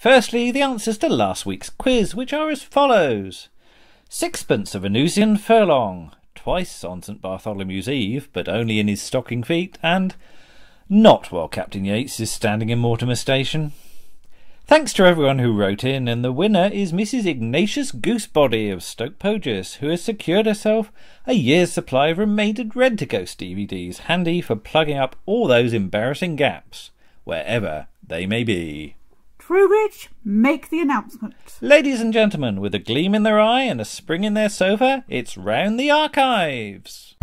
Firstly, the answers to last week's quiz, which are as follows Sixpence of Venusian furlong, twice on St Bartholomew's Eve, but only in his stocking feet, and not while Captain Yates is standing in Mortimer Station. Thanks to everyone who wrote in, and the winner is Mrs. Ignatius Goosebody of Stoke Poges, who has secured herself a year's supply of remaindered Rent-A-Ghost DVDs, handy for plugging up all those embarrassing gaps, wherever they may be. Trowbridge, make the announcement. Ladies and gentlemen, with a gleam in their eye and a spring in their sofa, it's round the archives.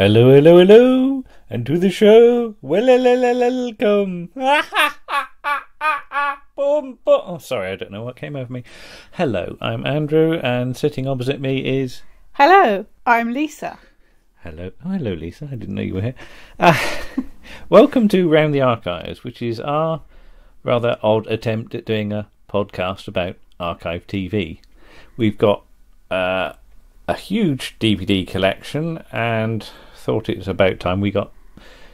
Hello, hello, hello, and to the show, welcome. boom, boom. Oh, sorry, I don't know what came over me. Hello, I'm Andrew, and sitting opposite me is. Hello, I'm Lisa. Hello, oh, hello, Lisa. I didn't know you were here. Uh, welcome to Round the Archives, which is our rather odd attempt at doing a podcast about archive TV. We've got uh, a huge DVD collection and thought it was about time we got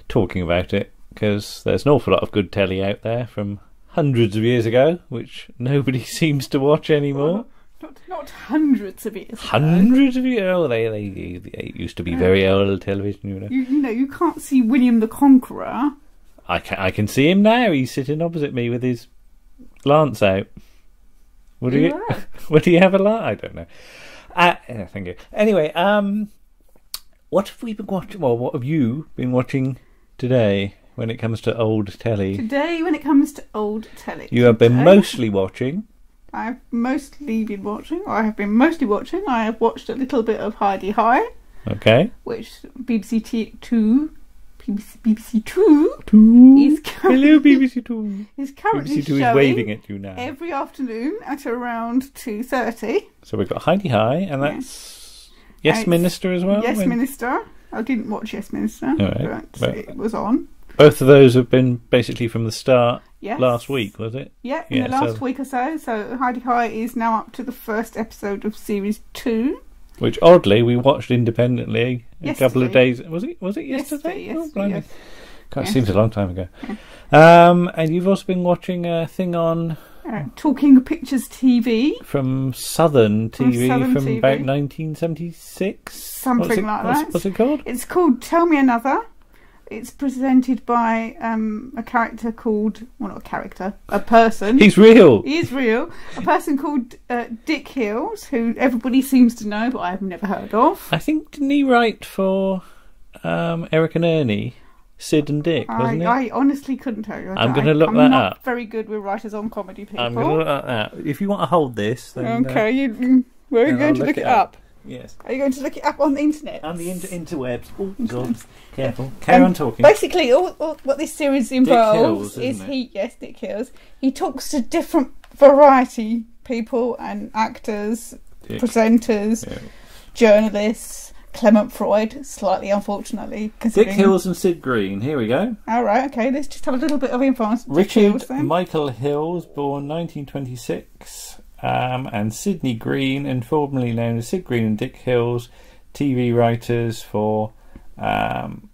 talking about it because there's an awful lot of good telly out there from hundreds of years ago, which nobody seems to watch anymore. Not, not hundreds of years. ago. Hundreds of years. Oh, they, they, they used to be very old television, you know. You, you know, you can't see William the Conqueror. I can, I can see him now. He's sitting opposite me with his lance out. Would he? Yeah. Would he have a lance? I don't know. Uh, thank you. Anyway, um, what have we been watching? Well, what have you been watching today when it comes to old telly? Today, when it comes to old telly, You have been today, mostly watching. I've mostly been watching, or I have been mostly watching. I have watched a little bit of Hi-de-Hi, Okay. which BBC T- Two, BBC, BBC Two Two. is currently, Hello, BBC Two. is currently BBC Two is waving at you now. every afternoon at around two thirty. So we've got Hi-de-Hi, and Yeah. Yes It's- Minister as well. yes, when- Minister. I didn't watch Yes Minister, right, but it was on. Both of those have been basically from the start Yes. last week, was it? Yeah, in Yeah, the last so- week or so. So Hi-de-Hi is now up to the first episode of series two. Which oddly we watched independently a couple of days. Was it? Was it yesterday? Yesterday, Oh, yes, blimey. yes. God, it seems a long time ago. Um, and you've also been watching a thing on Uh, Talking Pictures TV, from Southern From TV Southern from TV. about 1976. Something it, like what's, that. What's it called? it's called Tell Me Another. It's presented by um, a character called, well, not a character, a person. He's real. He is real. A person called uh, Dick Hills, who everybody seems to know, but I've never heard of. I think didn't he write for um, Eric and Ernie, Sid and Dick, I, wasn't it? I honestly couldn't tell you. I'm gonna look I'm that not up. very good with writers on comedy people. I'm going to look at that. If you want to hold this, then uh, Okay, you, you- where are you going I'll to look look it up. up? yes. Are you going to look it up on the internet? On the inter- interwebs. Oh God, careful. Carry Um, on talking. Basically, all, all what this series involves Hills, is it? he, yes, Dick Hills. He talks to different variety people and actors, Dick. presenters, Yeah. journalists. Clement Freud, slightly unfortunately, Dick. Hills and Sid Green. Here we go. All right, okay. Let's just have a little bit of info on Richard Hills. Michael Hills, born 1926, um, and Sidney Green, and formerly known as Sid Green and Dick Hills, TV writers for um,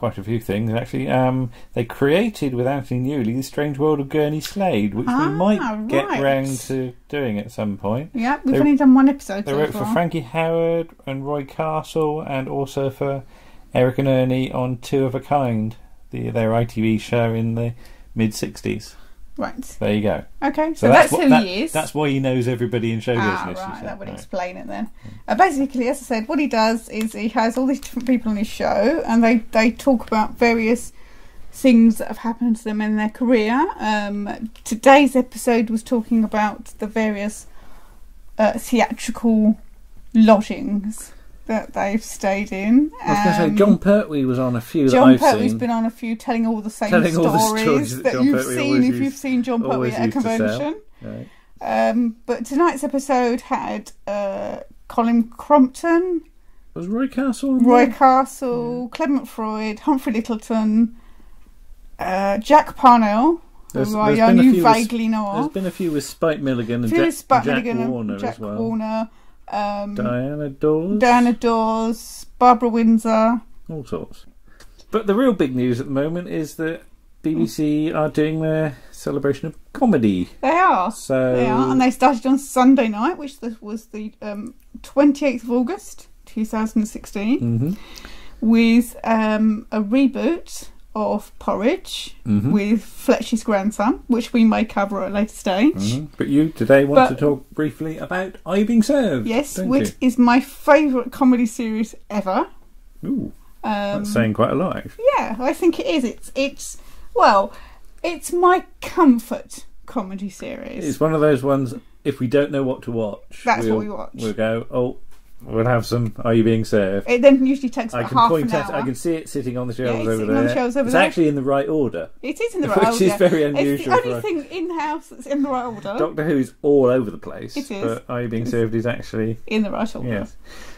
quite a few things. Actually, um, they created with Anthony Newley the Strange World of Gurney Slade, which Ah, we might get right. round to doing at some point. yeah, we've they- only done one episode They so wrote for. Frankie Howerd and Roy Castle, and also for Eric and Ernie on Two of a Kind, the, their ITV show in the mid 60s. Right. There you go. Okay, so, that's, what- who that- he is. That's why he knows everybody in show Ah, business. right, that would Right. explain it then. Uh, basically, as I said, what he does is he has all these different people on his show, and they they talk about various things that have happened to them in their career. Um, today's episode was talking about the various uh, theatrical lodgings that they've stayed in. I was going to say Um, Jon Pertwee was on a few John that I've Pertwee's seen. been on a few telling all the same Telling all the stories, stories that that you've Pertwee seen if used- you've seen Jon Pertwee at a convention. Right. Um, but tonight's episode had uh, Colin Crompton, Was Roy Castle? Roy there? Castle, Clement Freud, Humphrey Lyttelton, uh, Jack Parnell, There's- who I there's been a only few with- vaguely know There's of. been a few with Spike Milligan and Jack, Spike Jack Milligan Warner and Jack as well. Warner, um, Diana Dors. Diana Dors, Barbara Windsor. all sorts. But the real big news at the moment is that BBC are doing their celebration of comedy. They are. So They are, and they started on Sunday night, which this was the um, 28th of August 2016, hmm with um, a reboot of Porridge Mhm. with Fletcher's grandson, which we may cover at a later stage. Mhm. But you today want But- to talk briefly about Are You Being Served? Yes, which is my favourite comedy series ever. you? Ooh, Um, that's saying quite a lot. actually. yeah, I think it is. It's it's well, it's my comfort comedy series. It's one of those ones. If we don't know what to watch, That's we'll, what we watch. We'll go. Oh, we'll have some. Are you being served? It then usually takes I about can half point an at. hour. I can see it sitting on the Yeah, shelves it's over sitting there. on the shelves over it's there. actually in the right order. It is in the right Which right is order. very It's unusual the for only a- thing in the house that's in the right order. Doctor Who's all over the place. It is. But Are You Being Served is actually in the right order. Yes.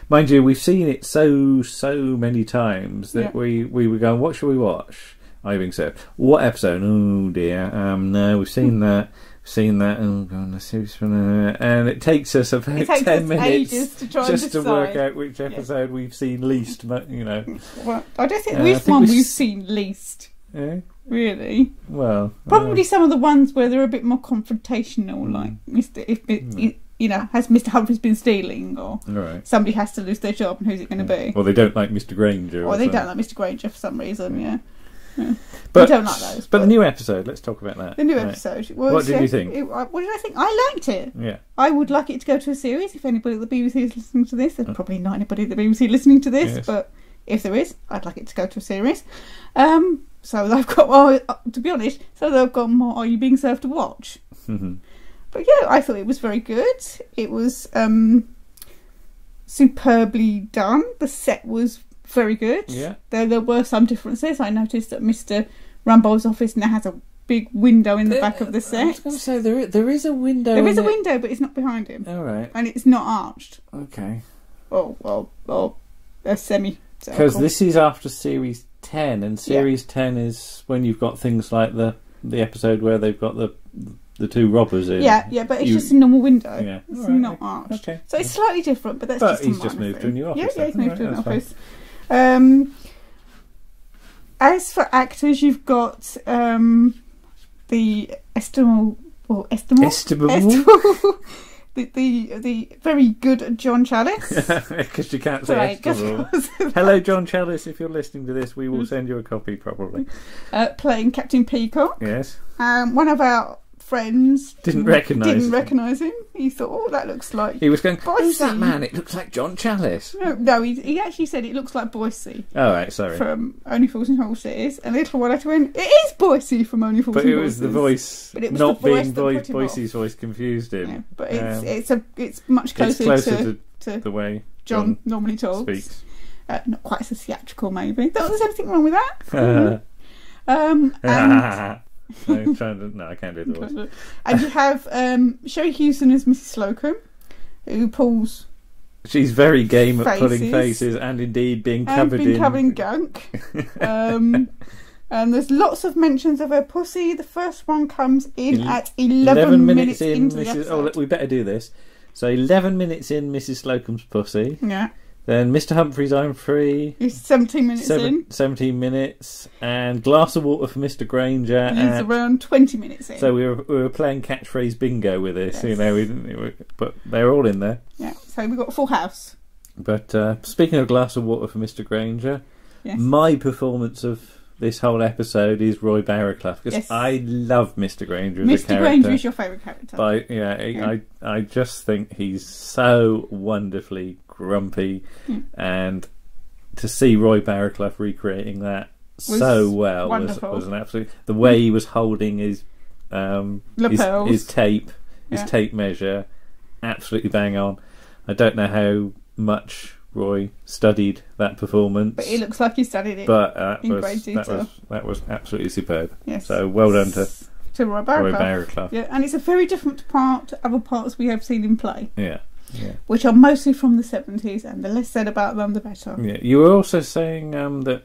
Mind you, we've seen it so so many times that Yeah. we we were going, what shall we watch? Are you being served? What episode? Oh dear. Um, no, we've seen that. We've seen that. Oh god, let's see which one, and it takes us about It takes ten us minutes to just to work out which episode we've seen least. mu- You know. Well, I don't think Uh, which one we've we've seen least. Yeah. Really, Well. probably uh, some of the ones where they're a bit more confrontational, Hmm. like Mister. If it, Hmm. you- you know, has Mister Humphries been stealing, or right. somebody has to lose their job, and who's it going to be? Well, they don't like Mr. Grainger. Or they so- don't like Mister Grainger for some reason. Yeah, But, don't like those, But, but- the new episode. Let's talk about that. the new Right. episode. Was, What did uh, you think? it- uh, what did I think? I liked it. Yeah. I would like it to go to a series. If anybody at the BBC is listening to this, there's probably not anybody at the BBC listening to this, Uh. Yes. but if there is, I'd like it to go to a series. Um, so I've got, well, uh, to be honest, so that I've got more Are You Being Served to watch. Mhm. But yeah, I thought it was very good. It was um, superbly done. The set was very good. Yeah. There, there were some differences. I noticed that Mr. Rumbold's office now has a big window in the back of the set. I was going to say there is, there is a window. There is a it. window, but it's not behind him. All right. and it's not arched Okay. or well, or a semi Because this is after series ten, and series ten is when you've got things like the the episode where they've got the the two robbers in. yeah yeah but it's You- just a normal window Yeah. it's Alright, not arched Okay. so it's slightly different but that's But just he's just moved to a thing. new yeah office yeah he's then. moved to an office um as for actors you've got um the estimable well estimable Estimable. estimable the, the the very good John Challis Because you can't say Right, estimable. Hello, John Challis. If you're listening to this, we Mm. will send you a copy, probably. uh, playing Captain Peacock Yes. Um, one of our friends Didn't recognise Didn't him. recognise him. He thought, "Oh, that looks like." He was going. Who's that man? It looks like John Challis. No, no he, he actually said it looks like Boycie All right, sorry. from Only Fools and Horses. And a little while later, went, "It is Boycie from Only Fools But and it was the voice, But it was not the voice being that Boy- put him Boycie's voice, confused him. Yeah, but it's Um, it's a it's much It's closer, closer to, to to the way John John normally talks. speaks. Uh, not quite so theatrical, maybe. There was anything wrong with that. Uh, Um, and no, trying to, no, I can't do the voice. and you have um, Sherrie Hewson as Mrs. Slocombe, who pulls She's very game at pulling Faces. faces and indeed being and covered in. covered in gunk. um, and there's lots of mentions of her pussy. The first one comes in El- at 11, minutes, in, into the Mrs. episode. Oh, look, we better do this. So, 11 minutes in Mrs. Slocombe's pussy. yeah, Then Mr. Humphries I'm free. he's 17 minutes Seven, in. 17 minutes. And glass of water for Mr. Grainger. He's at- around 20 minutes in. so we were, we were playing catchphrase bingo with this, you know, we didn't, we but they're all in there. yeah, so we've got a full house. But uh, speaking of glass of water for Mr. Grainger, Yes. my performance of this whole episode is Roy Barraclough because Yes. I love Mr. Grainger as a Mr. character. Grainger is your favourite character. But yeah, Yeah. I I just think he's so wonderfully grumpy, Mm. and to see Roy Barraclough recreating that Was so well was, was an absolute. The way he was holding his um his, his tape, his Yeah. tape measure, absolutely bang on. I don't know how much Roy studied that performance, But it looks like he studied it. but uh, in was, great that was that was absolutely superb. yes. So well done to to Roy Roy Barraclough. Barraclough. Yeah, and it's a very different part to other parts we have seen him play, Yeah. Yeah. which are mostly from the 70s, and the less said about them, the better. Yeah. You were also saying um, that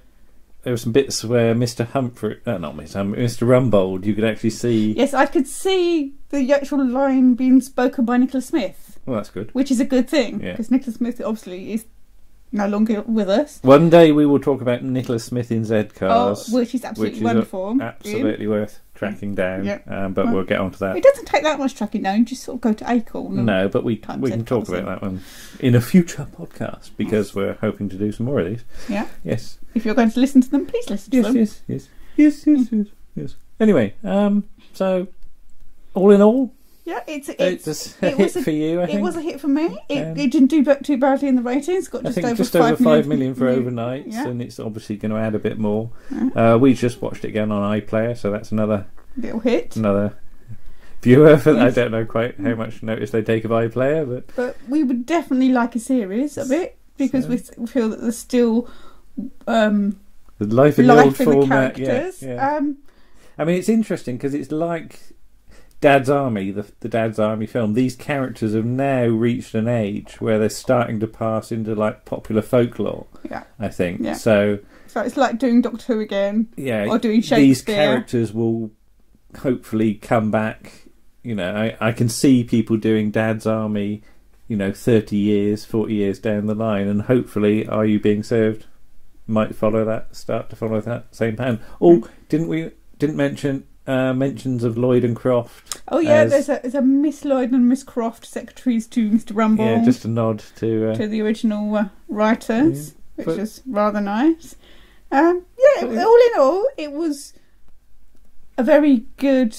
there were some bits where Mr. Humphrey, uh, not Mr. Humphrey, Mr. Rumbold, you could actually see. Yes, I could see the actual line being spoken by Nicholas Smith, Well, that's good. which is a good thing, Yeah. because Nicholas Smith obviously is no longer with us. One day we will talk about Nicholas Smith in Z cars, Oh, which is absolutely which is wonderful. absolutely worth tracking down. Yeah. Um, but Well, we'll get on to that. It doesn't take that much tracking down, you just sort of go to Acorn. No, but we we can talk about that one in a future podcast because we're hoping to do some more of these. Yeah. Yes. If you're going to listen to them, please listen to Yes. them. Yes. Yes. Yes. Yes. Yes. Yes. Anyway, um, so all in all, Yeah, it's it's, it hit was a- for you. I it think. was a hit for me. It, Um, it didn't do too badly in the ratings. Got I just over just five over five million for million. overnights, Yeah. and it's obviously going to add a bit more. Yeah. Uh, we just watched it again on iPlayer, so that's another Little hit. another viewer. For, I don't know quite how much notice they take of iPlayer, but But we would definitely like a series of it because So- we feel that there's still um, the life in the old life in the format, yeah, characters. yeah. Um, I mean, it's interesting because it's like Dad's Army, the the Dad's Army film. These characters have now reached an age where they're starting to pass into like popular folklore. Yeah. I think Yeah. so. so it's like doing Doctor Who again Yeah, or doing Shakespeare. these characters will hopefully come back. You know, I, I can see people doing Dad's Army, you know, 30 years, 40 years down the line, and hopefully Are You Being Served might follow that, start to follow that same pattern. Oh, didn't we, didn't mention uh, mentions of Lloyd and Croft? Oh yeah, as- there's a there's a Miss Lloyd and Miss Croft secretaries to Mr. Rumbold Yeah, just a nod to. Uh, to the original uh, writers, which But- is rather nice. Um, yeah, But- all in all, it was a very good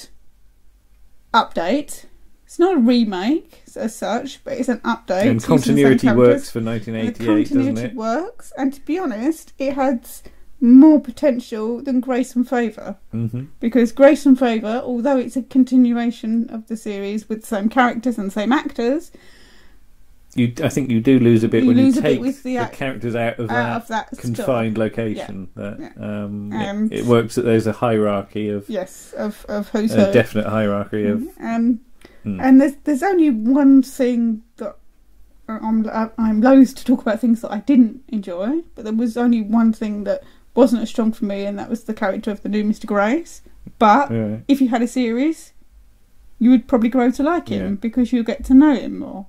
update. It's not a remake as such, but it's an update. and using the same continuity works for And 1988, doesn't it? continuity works, and to be honest, it has more potential than Grace and Favour hmm because Grace and Favour, although it's a continuation of the series with the same characters and same actors, You, I think you do lose a bit You when lose you a bit take with the the, characters out of out that of that confined location. That Yeah. um, And- it, it works that there's a hierarchy of yes, of of who's a definite hierarchy of. Um, Hmm. and there's there's only one thing that I'm I'm loath to talk about things that I didn't enjoy, but there was only one thing that wasn't as strong for me, and that was the character of the new Mr. Grace. But Yeah. if you had a series, you would probably grow to like him Yeah. because you'll get to know him more.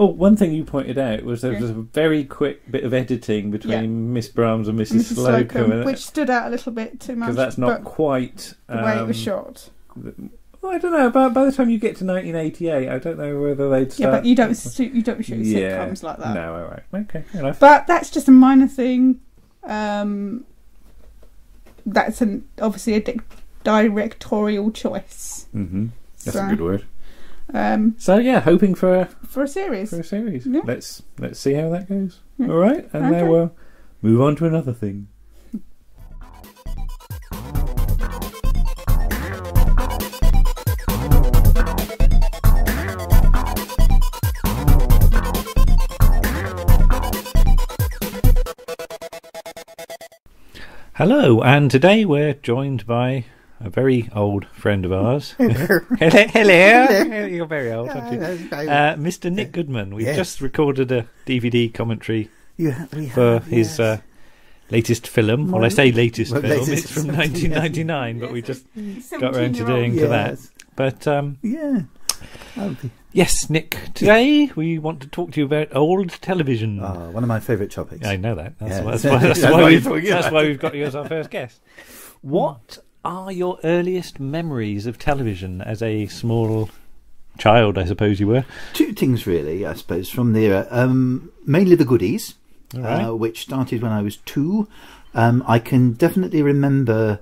Oh, one thing you pointed out was there Yeah. was a very quick bit of editing between Miss Brahms and Mrs. Mrs. Slocombe, Slocombe, which stood out a little bit too much. because that's not quite the way it was um, shot. Well, I don't know. By, by the time you get to 1988, I don't know whether they'd Yeah, but you don't you don't shoot Yeah. sitcoms like that. No, all right, okay, fair enough. But that's just a minor thing. Um, that's an obviously a di- directorial choice. hmm That's So, a good word. Um, So yeah, hoping for a, for a series. for a series. Yeah. Let's let's see how that goes. Yeah. All right, and Okay. then we'll move on to another thing. Hello, and today we're joined by a very old friend of ours. hello, hello. You're very old, aren't you? Uh, Mr. Nick Goodman. We've Yes. just recorded a DVD commentary You ha- for have, his yes. uh, latest film. Well, I say latest well, film. latest it's from film, 1999, but we just got around to 17-year-old. doing to that. But um, Yeah. Yes, Nick. Today we want to talk to you about old television. Oh, one of my favourite topics. I know that. That's, Yeah. why, that's, why, that's, That's why, why we've, that's why we've got you as our first guest. What are your earliest memories of television as a small child? I suppose you were. Two things, really, I suppose, from the era. Um, mainly the goodies, right. uh, which started when I was two. Um, I can definitely remember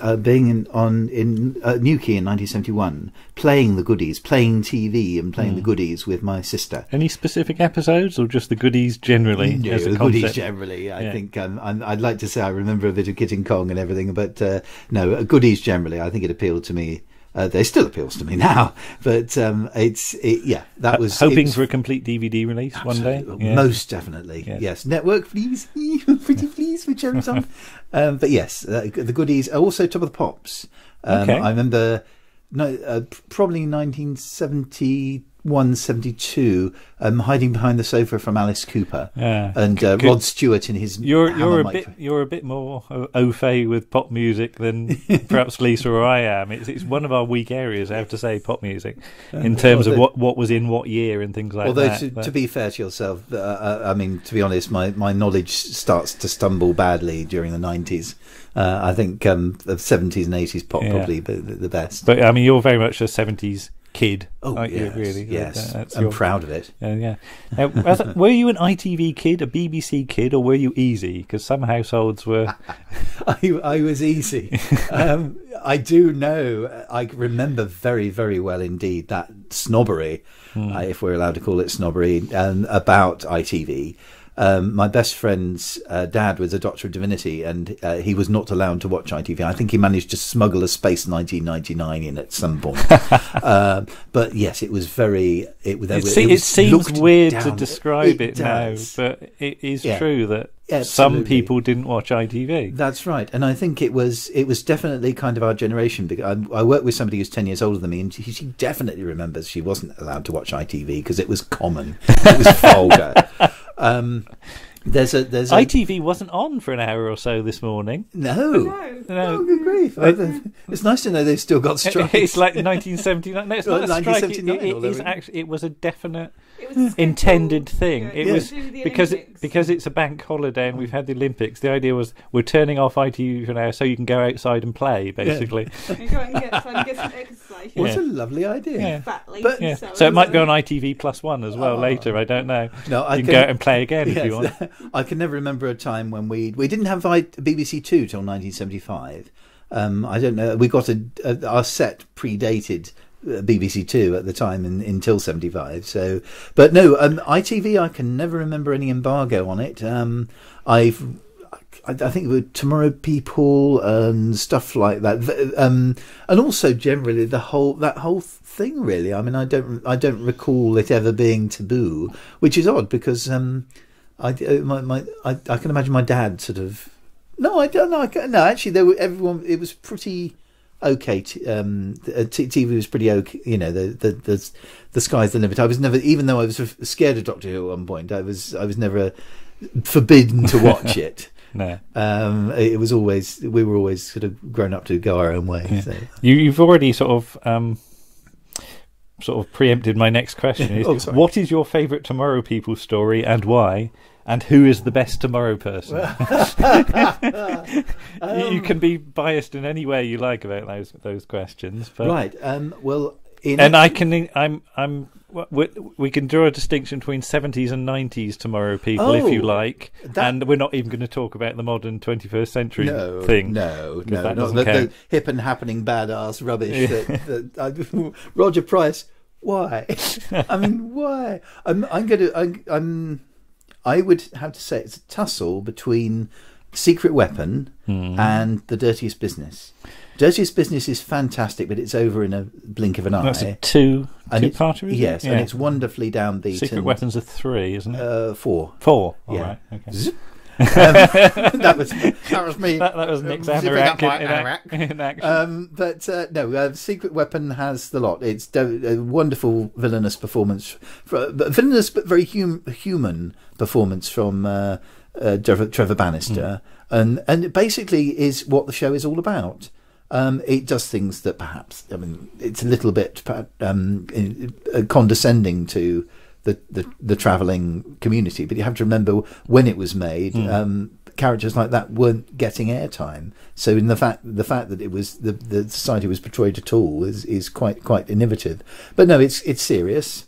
uh, being in, on in uh, Newquay in 1971, playing the goodies, playing TV and playing Hmm. the goodies with my sister. Any specific episodes, or just the goodies generally No, a the goodies generally. I Yeah. think um, I'm, I'd like to say I remember a bit of Kitten Kong and everything, but uh, no, uh, goodies generally. I think it appealed to me. Uh, they still appeals to me now, but um, it's it, yeah. That was hoping it's- for a complete DVD release one day. Yeah. Most definitely, Yes. yes. Network, please, pretty please, with cherries on. Um, but yes, uh, the goodies. Are also, Top of the Pops. Um, Okay. I remember, no, uh, probably 1971, 72, um, hiding behind the sofa from Alice Cooper Yeah. and uh, Rod Stewart in his. You're you're a bit you're a bit more au fait with pop music than perhaps Lisa or I am. It's it's one of our weak areas. I have to say, pop music, in terms of what what was in what year and things like Although that. to, but- to be fair to yourself, uh, uh, I mean, to be honest, my, my knowledge starts to stumble badly during the nineties. Uh, I think um, the seventies and eighties pop Yeah. probably the, the best. but I mean, you're very much a '70s kid. oh yes, you, really? yes, That- I'm your- proud of it. Uh, yeah. Now, was were you an ITV kid, a BBC kid, or were you easy? Because some households were. I, I was easy. um, I do know. I remember very, very well indeed that snobbery, Hmm. uh, if we're allowed to call it snobbery, um, about ITV. Um, my best friend's uh, dad was a doctor of divinity, and uh, he was not allowed to watch ITV. I think he managed to smuggle a Space 1999 in at some point. um, but yes, it was very. It, there It, was- it was seems looked weird to describe it, now, but it is Yeah. true that some people didn't watch ITV. That's right, and I think it was it was definitely kind of our generation. Because I, I work with somebody who's ten years older than me, and she, she definitely remembers she wasn't allowed to watch ITV because it was common, it was vulgar. Um, there's a there's a ITV wasn't on for an hour or so this morning. no. No. No. Oh, good grief! Oh, It's nice to know they've still got strikes. It's like 1979. No, it's Well, not a strike. It, 1979, it, it although is it- actually it was a definite It was scheduled. Intended thing. It to was because Olympics. because it's a bank holiday and we've had the Olympics. The idea was we're turning off ITV for now so you can go outside and play. Basically, You go and get, so get some exercise. what Yeah. a lovely idea! Yeah. But- yeah. So, So it might go on ITV plus one as well Oh. later. I don't know. No, I you can can- go out and play again if you want. I can never remember a time when we we didn't have I, BBC Two till 1975. Um, I don't know. We got a, a our set predated BBC Two at the time in, until 75. So, but no, um, ITV. I can never remember any embargo on it. Um, I've. I, I think with Tomorrow People and stuff like that, um, and also generally the whole that whole thing. Really, I mean, I don't I don't recall it ever being taboo, which is odd because um, I, uh, my, my, I, I can imagine my dad sort of. No, I don't know. No, actually, there were everyone. It was pretty okay. T- um, uh, t- TV was pretty okay. You know, the, the the the sky's the limit. I was never, even though I was scared of Doctor Who at one point. I was I was never forbidden to watch it. No, Um, it was always we were always sort of grown up to go our own way. Yeah. So. you, you've already sort of um, sort of preempted my next question. Is, Oh, what is your favourite Tomorrow People story and why? And who is the best Tomorrow person? you, you can be biased in any way you like about those those questions, but Right. Um, well, in and I can I'm I'm we, we can draw a distinction between 70s and 90s tomorrow people if you Oh, like that- and we're not even going to talk about the modern 21st century no, thing no no, that not the, the hip and happening badass rubbish. Yeah. that, that, I, Roger Price. Why? I mean, why? I'm, I'm going to. I'm, I'm. I would have to say it's a tussle between Secret Weapon Hmm. and The Dirtiest Business. Dirtiest Business is fantastic, but it's over in a blink of an eye. that's a two And two parter yes, it? and it's wonderfully downbeat. secret and, weapons are three isn't it Uh, four. four all yeah. right okay Zip. Um, that was that was me. that, that was Nick Zipping Zanorak up my in, in, ac- in action Um, but uh, no, uh, Secret Weapon has the lot. It's a wonderful villainous performance, for, but villainous but very hum- human performance from uh, uh, Trevor, Trevor Bannister, and and it basically is what the show is all about. Um, it does things that perhaps I mean it's a little bit um, uh, condescending to the, the the travelling community, but you have to remember when it was made. Mm. Um, characters like that weren't getting airtime. So in the fact the fact that it was the the society was portrayed at all is is quite quite innovative. But no, it's it's serious.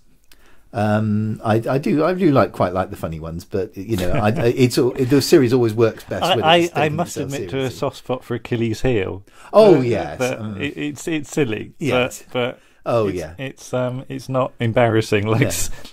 Um, I, I do I do like quite like the funny ones, but you know, I, it's all, the series always works best. when I, I, I must admit to a soft spot for Achilles' heel. Oh But- yes, um, it, it's it's silly. Yes. but, but oh it's, yeah. it's um it's not embarrassing like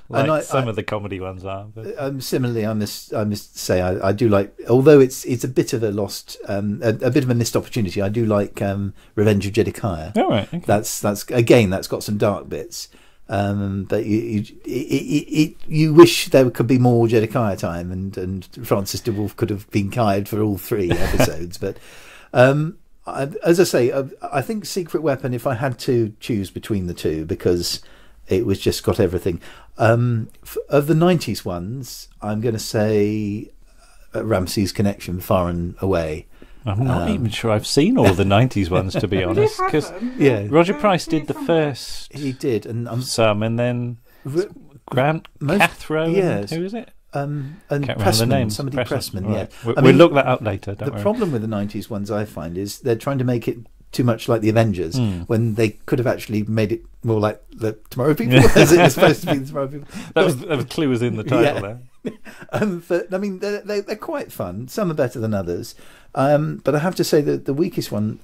No. like I- some I- of the comedy ones are. But. Um, similarly, I must I must say I, I do like, although it's it's a bit of a lost, um, a, a bit of a missed opportunity. I do like um, Revenge of Jedediah. All right. Okay. That's that's again that's got some dark bits, um, but you you, it, it, it, you wish there could be more Jedediah time, and and Francis de Wolff could have been hired for all three episodes. but um, I, as I say, uh, I think Secret Weapon. If I had to choose between the two, because it was just got everything. Um, f- of the '90s ones, I'm going to say uh, Rameses Connection, Far and Away. I'm not Um, even sure I've seen all the '90s ones to be honest, because. Yeah. Roger Price did the first He did, and I'm some, and then r- Grant Most- Cathro. and yes. who is it? Um, and Pressman, somebody Pressman. Yeah, right. We, I we'll mean, look that up later. Don't the worry. problem with the '90s ones I find is they're trying to make it too much like the Avengers Hmm. when they could have actually made it more like the Tomorrow People, as it was supposed to be the Tomorrow People. that was that was clue was in the title Yeah. there. Um, but I mean, they're, they're, they're quite fun. Some are better than others. Um, but I have to say that the weakest one,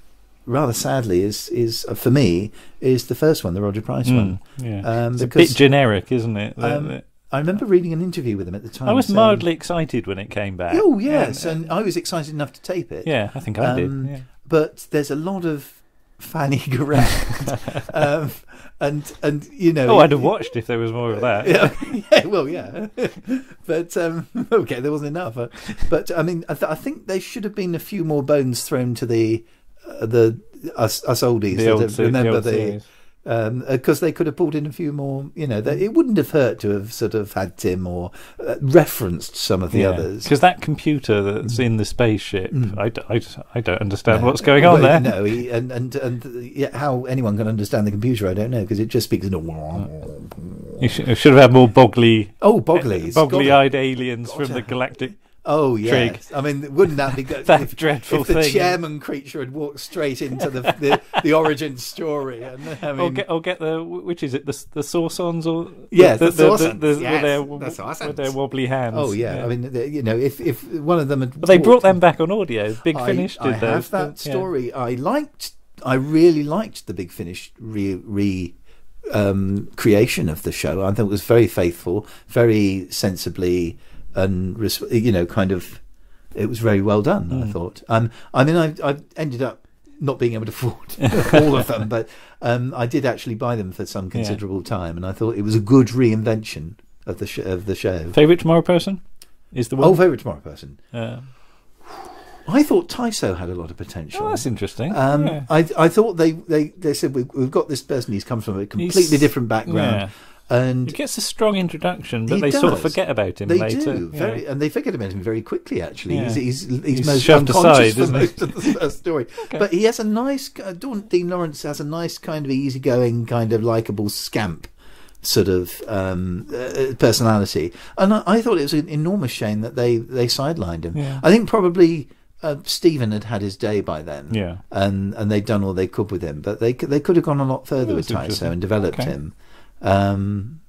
rather sadly, is is uh, for me is the first one, the Roger Price one. Mm, yeah, Um, it's a bit generic, isn't it? Um, the- I remember reading an interview with him at the time. I was saying- mildly excited when it came back. Oh yes, and, and I was excited enough to tape it. yeah, I think I Um, did. Yeah. but there's a lot of fanning around, um, and and you know. Oh, I'd have watched if there was more of that. Yeah, yeah, well, yeah, but um, okay, there wasn't enough. Uh, But I mean, I, th- I think there should have been a few more bones thrown to the uh, the us, us oldies The that old, remember old the Um, uh, because they could have pulled in a few more. You know, that mm. it wouldn't have hurt to have sort of had Tim or uh, referenced some of the others. Because that computer that's mm. in the spaceship, Mm. I, d- I d- I don't understand No. what's going on Well, there. No, he, and and and uh, yeah, how anyone can understand the computer, I don't know, because it just speaks. In a. You should, you should have had more boggly, Oh, Bogleys, boggly-eyed aliens from the galactic. Oh Trig. yes, I mean, wouldn't that be good? That if, dreadful if the thing. chairman creature had walked straight into the the, the origin story, and I mean, or get, or get the which is it the the Sorcons or Yes, the the, Sorcons, the- yes, with their the with their wobbly hands. oh yeah, I mean, the, you know, if if one of them had, but they brought them back on audio. Big I- Finish I, did those. have that but- yeah. story. I liked. I really liked the Big Finish re, re um, creation of the show. I thought it was very faithful, very sensibly, and you know, kind of. It was very well done. I Mm. thought. Um, I mean, I, I ended up not being able to afford all of them, but um, I did actually buy them for some considerable time, and I thought it was a good reinvention of the sh- of the show. Favorite tomorrow person is the one. Oh, favorite tomorrow person. Uh, I thought Tyso had a lot of potential. oh, that's interesting. Um, yeah. I I thought they they, they said we, we've got this person. He's come from a completely He's- different background, yeah. And He gets a strong introduction, but He they sort of forget about him they later. do yeah. very, and they forget about him very quickly. Actually, Yeah. he's, he's he's He's most shoved unconscious aside, for isn't he? most of the story. Okay. But he has a nice. uh, Dawn Dean Lawrence has a nice kind of easygoing, kind of likable scamp sort of um, uh, personality, and I, I thought it was an enormous shame that they they sidelined him. Yeah. I think probably. Uh, Stephen had had his day by then, Yeah. and and they'd done all they could with him, but they could, they could have gone a lot further with Tyso and developed Okay. him. Um,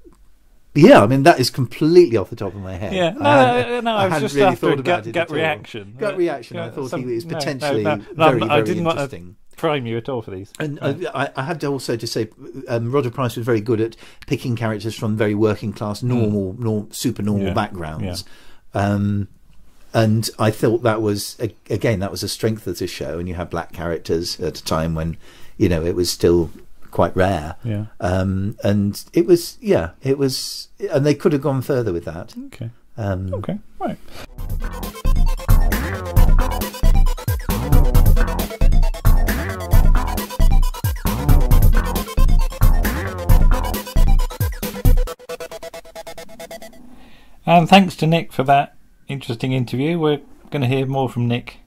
yeah, I mean that is completely off the top of my head. Yeah, no, I no, no, I I was just really after thought a about gut, it gut reaction. Gut Uh, reaction. I thought some- he was no, no, potentially no, no, very, I very didn't want to interesting. prime you at all for these. And I, I have to also to say, um, Roger Price was very good at picking characters from very working class, normal, nor, super normal Hmm. Yeah, backgrounds. Um, and I thought that was a- again that was a strength of the show. And you had black characters at a time when you know it was still quite rare. yeah. Um, and it was yeah, it was, and they could have gone further with that. Okay. Um, Okay. Right. And thanks to Nick for that interesting interview. We're going to hear more from Nick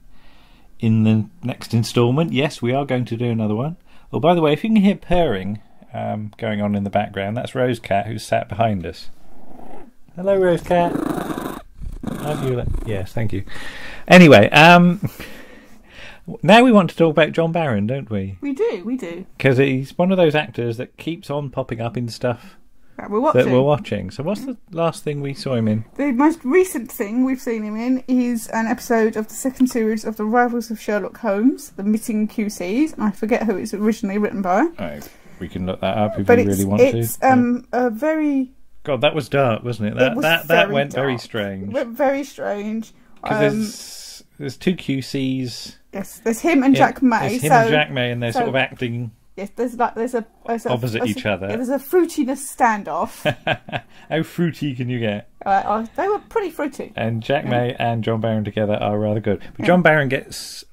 in the next instalment. Yes, we are going to do another one. Oh, by the way, if you can hear purring um, going on in the background, that's Rose Cat who's sat behind us. Hello, Rose Cat. Have you? Yes, thank you. Anyway, um, now we want to talk about John Barron, don't we? We do, we do. Because he's one of those actors that keeps on popping up in stuff That we're watching. that we're watching. So, what's the last thing we saw him in? The most recent thing we've seen him in is an episode of the second series of The Rivals of Sherlock Holmes, The Missing QCs. I forget who it's originally written by. Oh, we can look that up if But we really want it's to. um, a very, God, that was dark, wasn't it? That was that that very went very dark. strange. very strange. Because Um, there's there's two QCs. yes, there's him and Yeah, Jack May. There's him so and Jack May, and they're so- sort of acting yes, there's like there's a, there's a opposite there's each a, other. yeah, there's a fruitiness standoff. How fruity can you get? uh, uh, they were pretty fruity. And Jack Yeah. May and John Barron together are rather good. But John Barron gets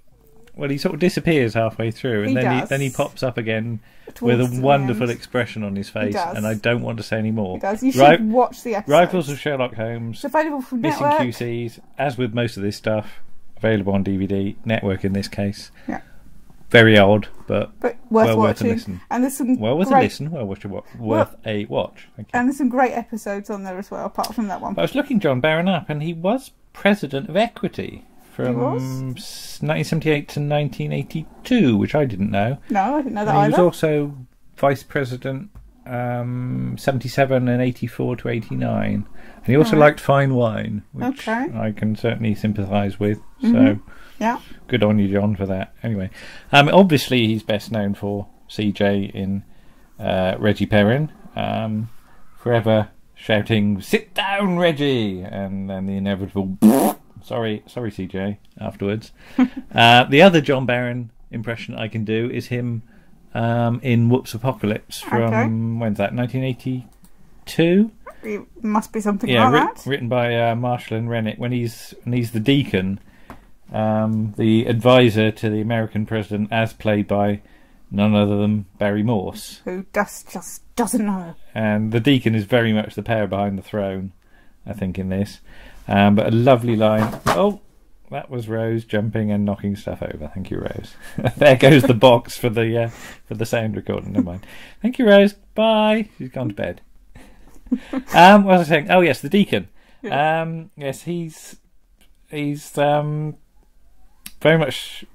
well, he sort of disappears halfway through, and He then he then he pops up again Towards with a wonderful end. expression on his face, does. and I don't want to say any more. He does. You should watch the episode. Rivals of Sherlock Holmes, It's available from Missing Network. QCs, as with most of this stuff, available on DVD, network in this case. Yeah. Very odd, but but worth well worth a listen. And there's some well worth great, a listen, well worth a, worth a watch. Thank you. and there's some great episodes on there as well. Apart from that one, But I was looking John Barron up, and he was president of Equity from 1978 to 1982, which I didn't know. no, I didn't know that And he was also vice president um, 77 and 84 to 89. And he also Alright. liked fine wine, which Okay. I can certainly sympathise with. So Mhm. Yeah, good on you, John, for that. Anyway, um, obviously he's best known for CJ in uh, Reggie Perrin, um, forever shouting "Sit down, Reggie!" and then the inevitable "Sorry, sorry, CJ." Afterwards, uh, the other John Barron impression I can do is him um, in "Whoops Apocalypse" from Okay. when's that? 1982. it must be something Yeah, like writ- that. written by uh, Marshall and Renwick. When he's when he's the deacon, um, the advisor to the American president, as played by none other than Barry Morse. Who just just doesn't know? And the deacon is very much the pair behind the throne, I think, in this. Um, but a lovely line. Oh, that was Rose jumping and knocking stuff over. Thank you, Rose. there goes the box for the uh, for the sound recording. Never mind. Thank you, Rose. Bye. She's gone to bed. um, what was I saying? Oh yes, the deacon. Um, yes, he's he's um, very much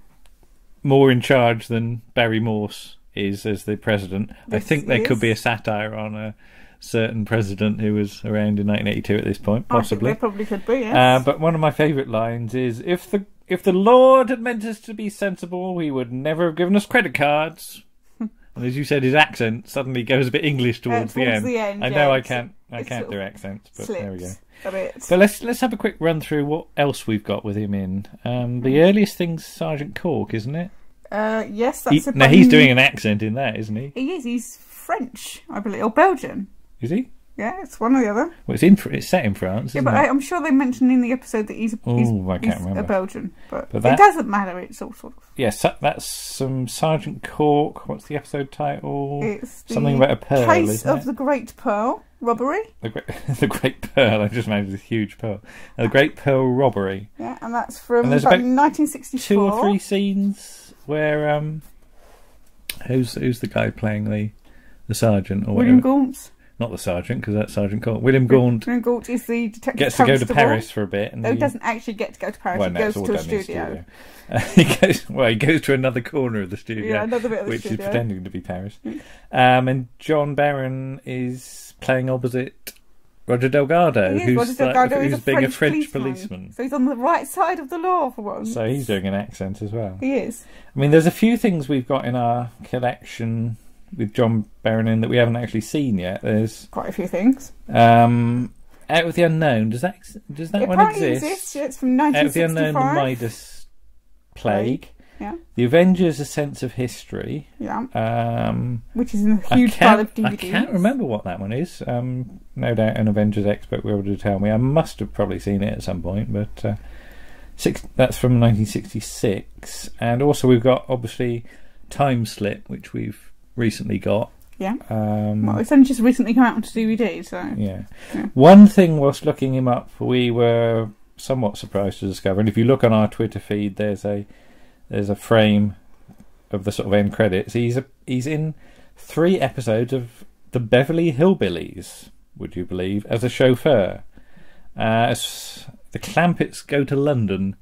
more in charge than Barry Morse is as the president. I think there he could be a satire on a certain president who was around in 1982 at this point, possibly. there probably could be. Yes. Uh, but one of my favourite lines is, "If the if the Lord had meant us to be sensible, He would never have given us credit cards." and as you said, his accent suddenly goes a bit English towards, the, towards end. the end, I yeah, know I can't I can't do accents, but Slips there we go. Bit. So let's let's have a quick run through what else we've got with him in. Um, the earliest thing's Sergeant Cork, isn't it? Uh, yes, He, that's a now he's doing an accent in that, isn't he? He is. He's French, I believe, or Belgian. Is he? Yeah, it's one or the other. Well, it's in it's set in France, Yeah, but it? I, I'm sure they mentioned in the episode that he's, he's, Ooh, I can't he's remember. a Belgian, but, But that- it doesn't matter. It's all sort of. Yes, that, that's some Sergeant Cork. What's the episode title? It's Something about a pearl, case of it? the Great Pearl robbery. The great, the Great Pearl. I just imagined this huge pearl. Uh, the Great Pearl robbery. Yeah, and that's from And there's about about 1964. Two or three scenes where um, who's who's the guy playing the the sergeant or William whatever? Gaunt. Not the sergeant because that's Sergeant Cork. William Gaunt William Gaunt is the detective gets to go to. Paris for a bit. And No, he he- doesn't actually get to go to Paris. Well, he no, goes to a studio. Uh, he goes well. He goes to another corner of the studio, Yeah, another bit of the which is pretending to be Paris. Um, and John Barron is playing opposite Roger Delgado, who's, Roger like- Delgado is who's a being French a French policeman. policeman. So he's on the right side of the law for once. So he's doing an accent as well. He is. I mean, there's a few things we've got in our collection with John Barron in that we haven't actually seen yet. There's Quite a few things. um, Out of the Unknown. Does that does that it one exist? exists. Yeah, it's from Out of the Unknown, the Midas Plague. Yeah, The Avengers: A Sense of History. yeah. Um, Which is in a huge pile of DVDs. I can't remember what that one is. Um, no doubt an Avengers expert will be able to tell me. I must have probably seen it at some point, but uh, six, that's from 1966. And also we've got obviously Time Slip, which we've recently got. Yeah. Um, Well, it's only just recently come out onto DVD, so yeah. Yeah. One thing whilst looking him up, we were somewhat surprised to discover, and if you look on our Twitter feed, there's a there's a frame of the sort of end credits. He's a, he's in three episodes of the Beverly Hillbillies. Would you believe as a chauffeur? Uh, as the Clampetts go to London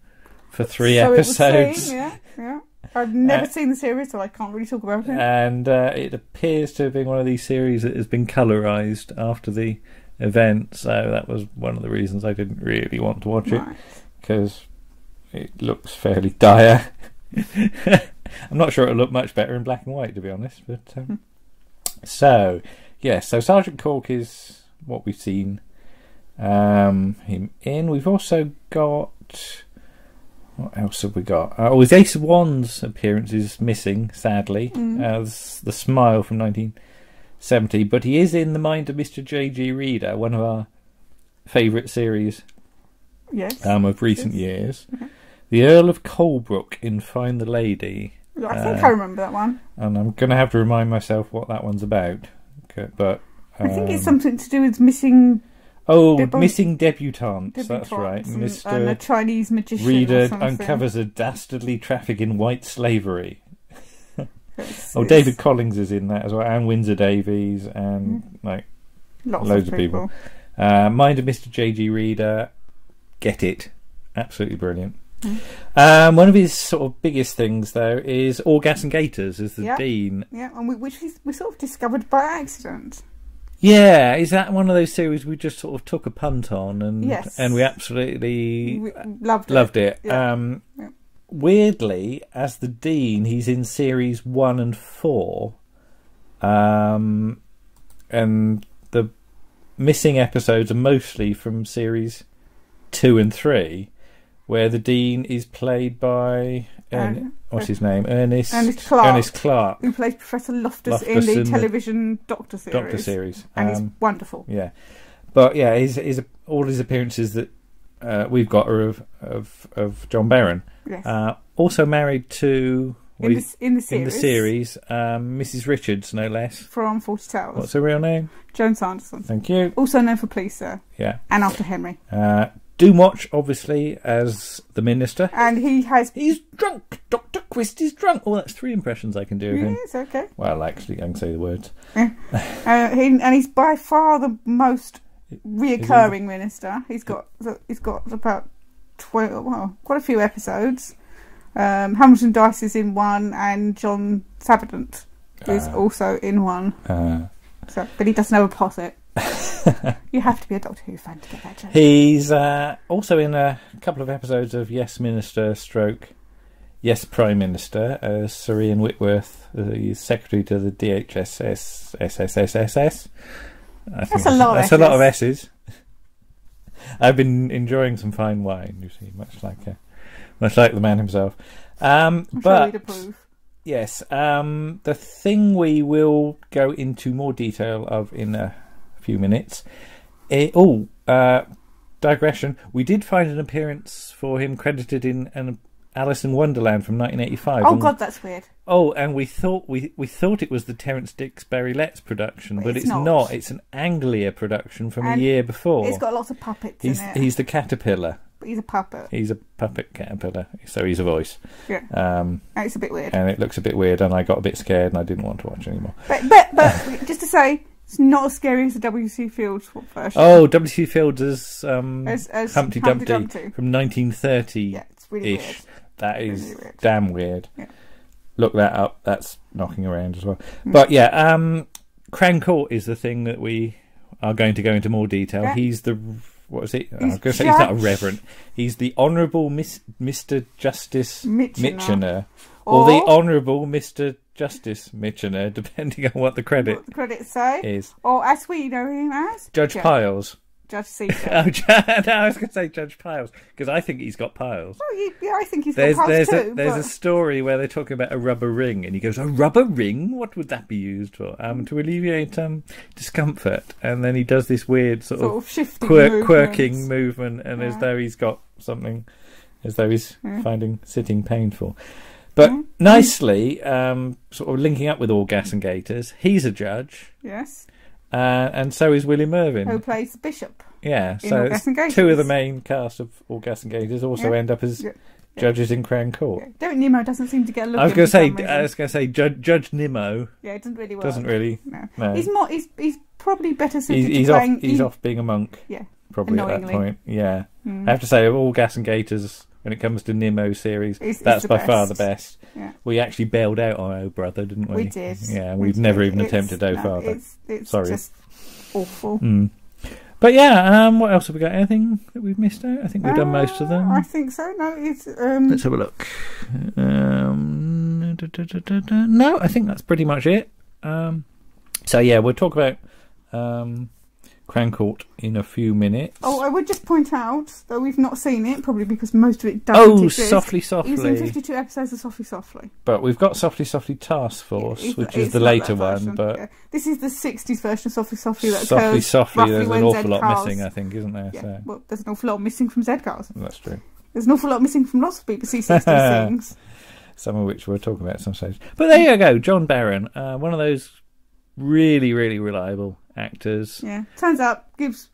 for three so episodes. seem, yeah, yeah. I've never Uh, seen the series, so I can't really talk about it. and uh, it appears to have been one of these series that has been colorized after the event. So that was one of the reasons I didn't really want to watch it because it looks fairly dire. I'm not sure it'll look much better in black and white, to be honest. But um, so yes, so Sergeant Cork is what we've seen um, him in. We've also got. What else have we got? Uh, oh, his Ace of Wands appearance is missing, sadly, Mm. as the smile from 1970. But he is in the mind of Mr. J.G. Reeder, one of our favourite series Yes. um, of recent Yes. years. Mhm. The Earl of Colebrook in Find the Lady, I think Uh, I remember that one. and I'm going to have to remind myself what that one's about. Okay, but I think it's um, something to do with missing oh, Debut- missing debutantes. That's right, debutantes and, and a Chinese magician. Reeder uncovers a dastardly traffic in white slavery. Oh, David Collins is in that as well, and Windsor Davies, and Mm-hmm. like lots loads of of people. people. uh, Mind of Mr. J.G. Reeder. Get it, absolutely brilliant. Mm. Um, one of his sort of biggest things, though, is All Gas and Gaiters as the Yeah. dean. Yeah, and we, which we, we sort of discovered by accident. Yeah, is that one of those series we just sort of took a punt on, and Yes. and we absolutely We loved it. loved it. Yeah. Um, Yeah. Weirdly, as the dean, he's in series one and four, um, and the missing episodes are mostly from series two and three, where the dean is played by Ern- Um, what's his name, Ernest Ernest Clark. Ernest Clark, Who plays Professor Loftus, Loftus in the in the television Doctor series. Doctor series, And Um, he's wonderful. Yeah, but yeah, his, his all his appearances that uh, we've got are of of, of John Barron. Yes. Uh, also married to in, the, in the series. in the series, um, Mrs. Richards, no less. From Fawlty Towers. What's her real name? Joan Sanderson. Thank you. Also known for Sir. Yeah. And After Henry. Uh, Doomwatch, obviously, as the minister. And he has. He's drunk. Doctor Quist is drunk. Oh, that's three impressions I can do of him. Yes, okay. Well, actually, I can say the words. Uh, he, and he's by far the most reoccurring minister. He's got he's got about twelve, well, quite a few episodes. Um, Hamilton Dyce is in one, and John Savident is Ah. also in one. Uh, So, but he doesn't have a posset. You have to be a Doctor Who fan to get that joke. he's uh, also in a couple of episodes of Yes Minister Stroke, Yes Prime Minister, as Sir Ian Whitworth, uh, secretary to the DHSS SSSSS. That's a lot of That's a lot of S's. I've been enjoying some fine wine, you see, much like uh, much like the man himself. Um, but. Yes. Um, the thing we will go into more detail of in a few minutes. Eh, oh, uh, digression. We did find an appearance for him credited in an Alice in Wonderland from 1985. Oh And- God, that's weird. Oh, and we thought we we thought it was the Terrance Dicks Barry Letts production, But but, it's it's, not. not. It's an Anglia production from And a year before. It's got lots of puppets he's in it. he's the caterpillar. but he's a puppet. He's a puppet caterpillar, so he's a voice. Yeah. Um, And it's a bit weird. and it looks a bit weird, and I got a bit scared, and I didn't want to watch anymore. But but but just to say, it's not as scary as the W.C. Fields version. Oh, W.C. Fields as, um, as, as Humpty Dumpty, from 1930 Yeah, it's really ish. weird. That is Really weird. damn weird. Yeah. Look that up. That's knocking around as well. Hmm. But yeah, um, Crown Court is the thing that we are going to go into more detail. Yeah. He's the what is it? I He's was going to say he's not a reverend. He's the Honourable Miss, Mr. Justice Mitchener. Mitchener, or, the Honourable Mr. Justice Mitchener, depending on what the credit What the credits say, is. or as we know him as Judge. Piles. Judge Caesar. Oh, no, I was going to say Judge Piles because I think he's got piles. well, yeah, I think he's There's got there's past a too. there's but a story where they're talking about a rubber ring, and he goes, "A rubber ring? What would that be used for? Um, to alleviate um discomfort." And then he does this weird sort, sort of of movements. quirking movement, and as though he's got something, as though he's Yeah. finding sitting painful. But Yeah. nicely, um, sort of linking up with all gas and gaiters, he's a judge, Yes, uh, and so is William Mervyn. who plays the bishop? Yeah, so it's Gas and Gaiters. two of the main cast of All Gas and Gaiters also Yeah. end up as Yeah. judges in Crown Court. Yeah. Derek Nimmo doesn't seem to get a look. I was going to say. I was going to say, Judge, Judge Nimmo yeah, it doesn't really work. doesn't really. No. No, He's more. He's he's probably better suited he's, he's off. He's he- off being a monk. Yeah. probably at that point. Yeah, Mm. I have to say, of all Gas and Gaiters, when it comes to Nimmo series, It's- it's that's the by far the best. best. Yeah. We actually bailed out on Oh Brother, didn't we? We did. Yeah, We we've did. never even It's- attempted Oh no, Father. It's, it's Sorry. just awful. Mm. But yeah, um, what else have we got? Anything that we've missed out? I think we've done most of Uh, them. I think so. No, it's um. Let's have a look. Um, da, da, da, da, da. No, I think that's pretty much it. Um, so yeah, we'll talk about um, Crown Court in a few minutes. Oh, I would just point out though we've not seen it, probably because most of it doesn't Oh, exist. softly, He's in softly. 52 episodes of Softly Softly. But we've got Softly, Softly Task Force, It's- which is the later one. But yeah. this is the 60s version of Softly Softly that Softly, Softly, there's an awful Zed lot Cars- missing, I think, isn't there? Yeah, So well, there's an awful lot missing from Z Cars. that's true. There's an awful lot missing from lots of BBC 60s things. Some of which we'll talk about at some stage. But there you go, John Barron, uh, one of those really, really reliable actors. Yeah, turns out gives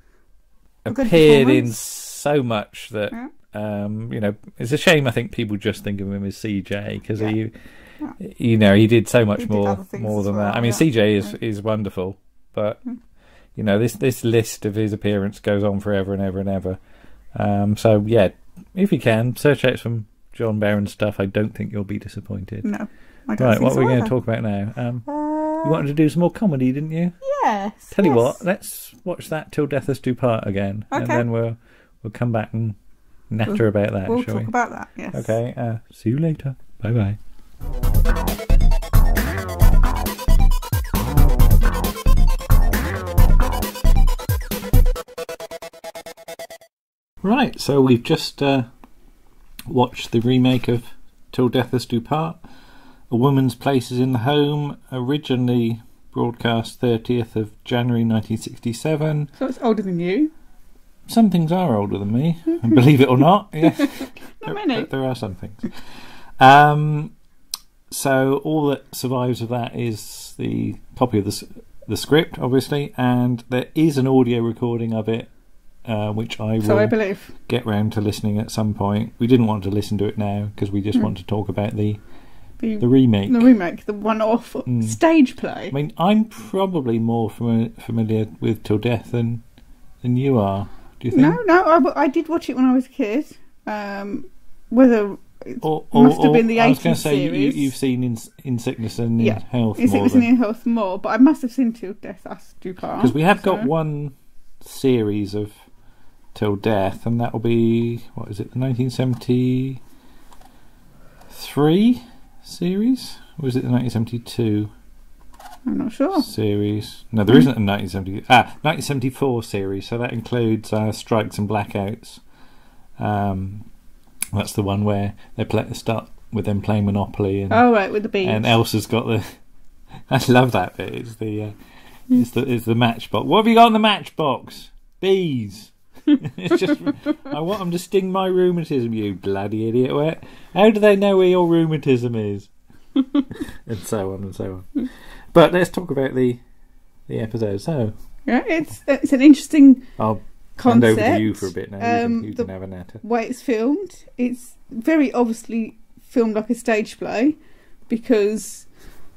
a good appeared in so much that Yeah. um, you know it's a shame. I think people just think of him as CJ because Yeah. he, Yeah. you know, he did so much He more more than well, that. I mean. CJ is is wonderful, but Hmm. you know this this list of his appearance goes on forever and ever and ever. Um, so yeah, if you can search out some John Barron stuff, I don't think you'll be disappointed. No, Right, what are we going to talk about now? Um, Uh, you wanted to do some more comedy, didn't you? yes. Tell you what, let's watch that till death us do part again, and then we'll we'll come back and natter about that, We'll shall talk we? about that. Yes. Okay. Uh, see you later. Bye bye. Right, so we've just uh, watched the remake of Till Death Us Do Part. A Woman's Place is in the Home, originally broadcast 30th of January 1967. So it's older than you. Some things are older than me, believe it or not. Yeah, Not many. There, there are some things. Um, so all that survives of that is the copy of the the script, obviously, and there is an audio recording of it, uh, which I will So I believe. get round to listening at some point. We didn't want to listen to it now because we just Hmm. want to talk about the The, the remake. the remake, the one-off Mm. stage play. I mean, I'm probably more fami- familiar with Till Death than than you are. Do you think? No, no, I did watch it when I was a kid. Um, whether Or, Must have been the 80s I was going 80s to say you, series. you've seen in in sickness and in Yeah. health it more was in Health more, but I must have seen Till Death Us Do Part. because we have got one series of till death, and that will be what is it, the 1973 series, or is it the 1972 I'm not sure. series? No, there isn't a 1970 ah 1974 series, so that includes uh, strikes and blackouts. Um, that's the one where they play, start with them playing Monopoly and Oh right, with the bees. and Elsa's got the. I love that bit. It's the uh, it's the it's the matchbox. What have you got in the matchbox? Bees. it's just I want them to sting my rheumatism. You bloody idiot! Where? How do they know where your rheumatism is? and so on and so on. But let's talk about the the episode. So yeah, it's it's an interesting I'll concept. hand over to you for a bit now. You Um, can, you the can have a natter. way it's filmed, it's very obviously filmed like a stage play because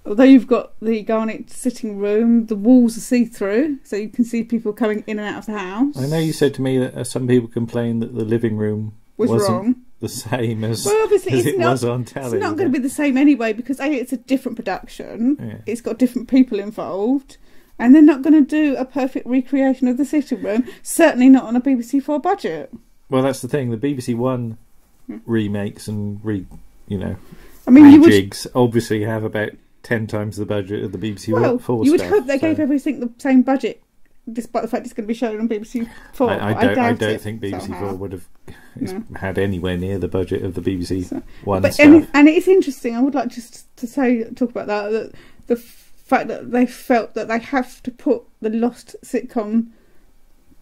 although you've got the Garnett sitting room, the walls are see through, so you can see people coming in and out of the house. I know you said to me that uh, some people complained that the living room was wasn't wrong. the same as, Well, obviously, as it not. was on telly. It's not going to be the same anyway because a it's a different production. Yeah. It's got different people involved, and they're not going to do a perfect recreation of the sitting room. Certainly not on a BBC Four budget. Well, that's the thing. The BBC One Hmm. remakes and re, you know, I mean, you would obviously have about ten times the budget of the BBC well, Four you would stuff, hope they so gave everything the same budget, despite the fact it's going to be shown on BBC Four. I, I don't. I, doubt don't think BBC somehow. Four would have No. had anywhere near the budget of the BBC So- One But stuff. and, it- and it's interesting. I would like just to say talk about that. That the fact that they felt that they have to put the Lost sitcom